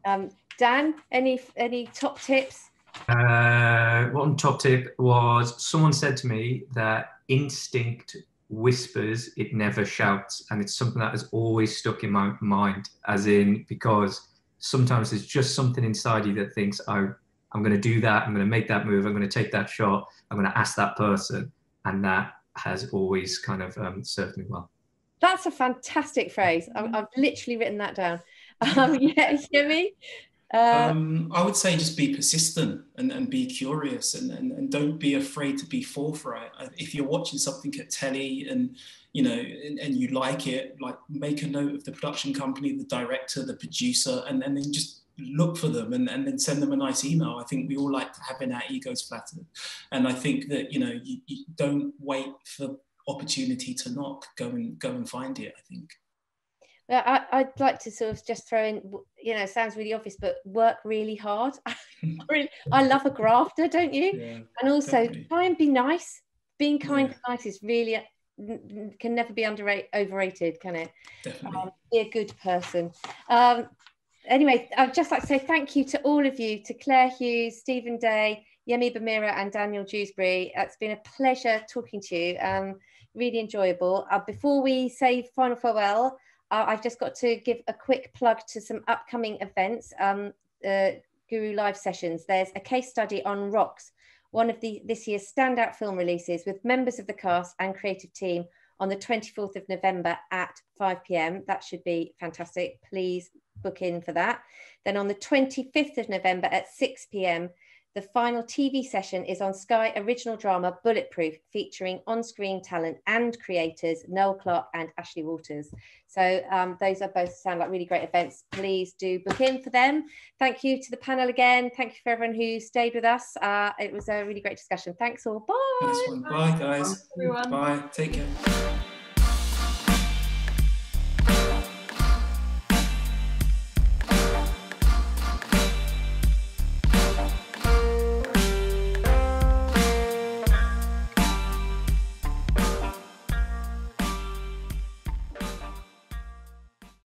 A: um, Dan, any any top tips?
D: Uh, one top tip was someone said to me that instinct whispers, it never shouts, and it's something that has always stuck in my mind. As in, because sometimes there's just something inside you that thinks, "Oh, I'm going to do that. I'm going to make that move. I'm going to take that shot. I'm going to ask that person," and that has always kind of um, served me well.
A: That's a fantastic phrase. I've, I've literally written that down. Um, yeah, Yemi.
B: Uh, um, I would say just be persistent and, and be curious and, and, and don't be afraid to be forthright. If you're watching something at telly and you know and, and, you like it, like make a note of the production company, the director, the producer, and, and then just look for them and, and then send them a nice email. I think we all like having our egos flattered. And I think that, you know, you, you don't wait for opportunity to knock, go and go and find it, I think.
A: I, would like to sort of just throw in, you know, sounds really obvious, but work really hard. I love a grafter, don't you? Yeah, and also definitely. try and be nice. Being kind yeah. and nice is really can never be underrated, overrated, can it?
B: Definitely. Um,
A: be a good person. Um, anyway, I'd just like to say thank you to all of you, to Claire Hughes, Stephen Day, Yemi Bamiro, and Daniel Dewsbury. It's been a pleasure talking to you. Um, really enjoyable. Uh, before we say final farewell, uh, I've just got to give a quick plug to some upcoming events, um, uh, Guru Live sessions. There's a case study on Rocks, one of the this year's standout film releases with members of the cast and creative team on the 24th of November at 5 p.m. That should be fantastic. Please book in for that. Then on the 25th of November at 6 p.m., the final TV session is on Sky original drama Bulletproof, featuring on screen talent and creators Noel Clarke and Ashley Walters. So, um, those are both sound like really great events. Please do book in for them. Thank you to the panel again. Thank you for everyone who stayed with us. Uh, it was a really great discussion. Thanks all. Bye.
B: Bye, guys. Bye, everyone. Bye. Take care.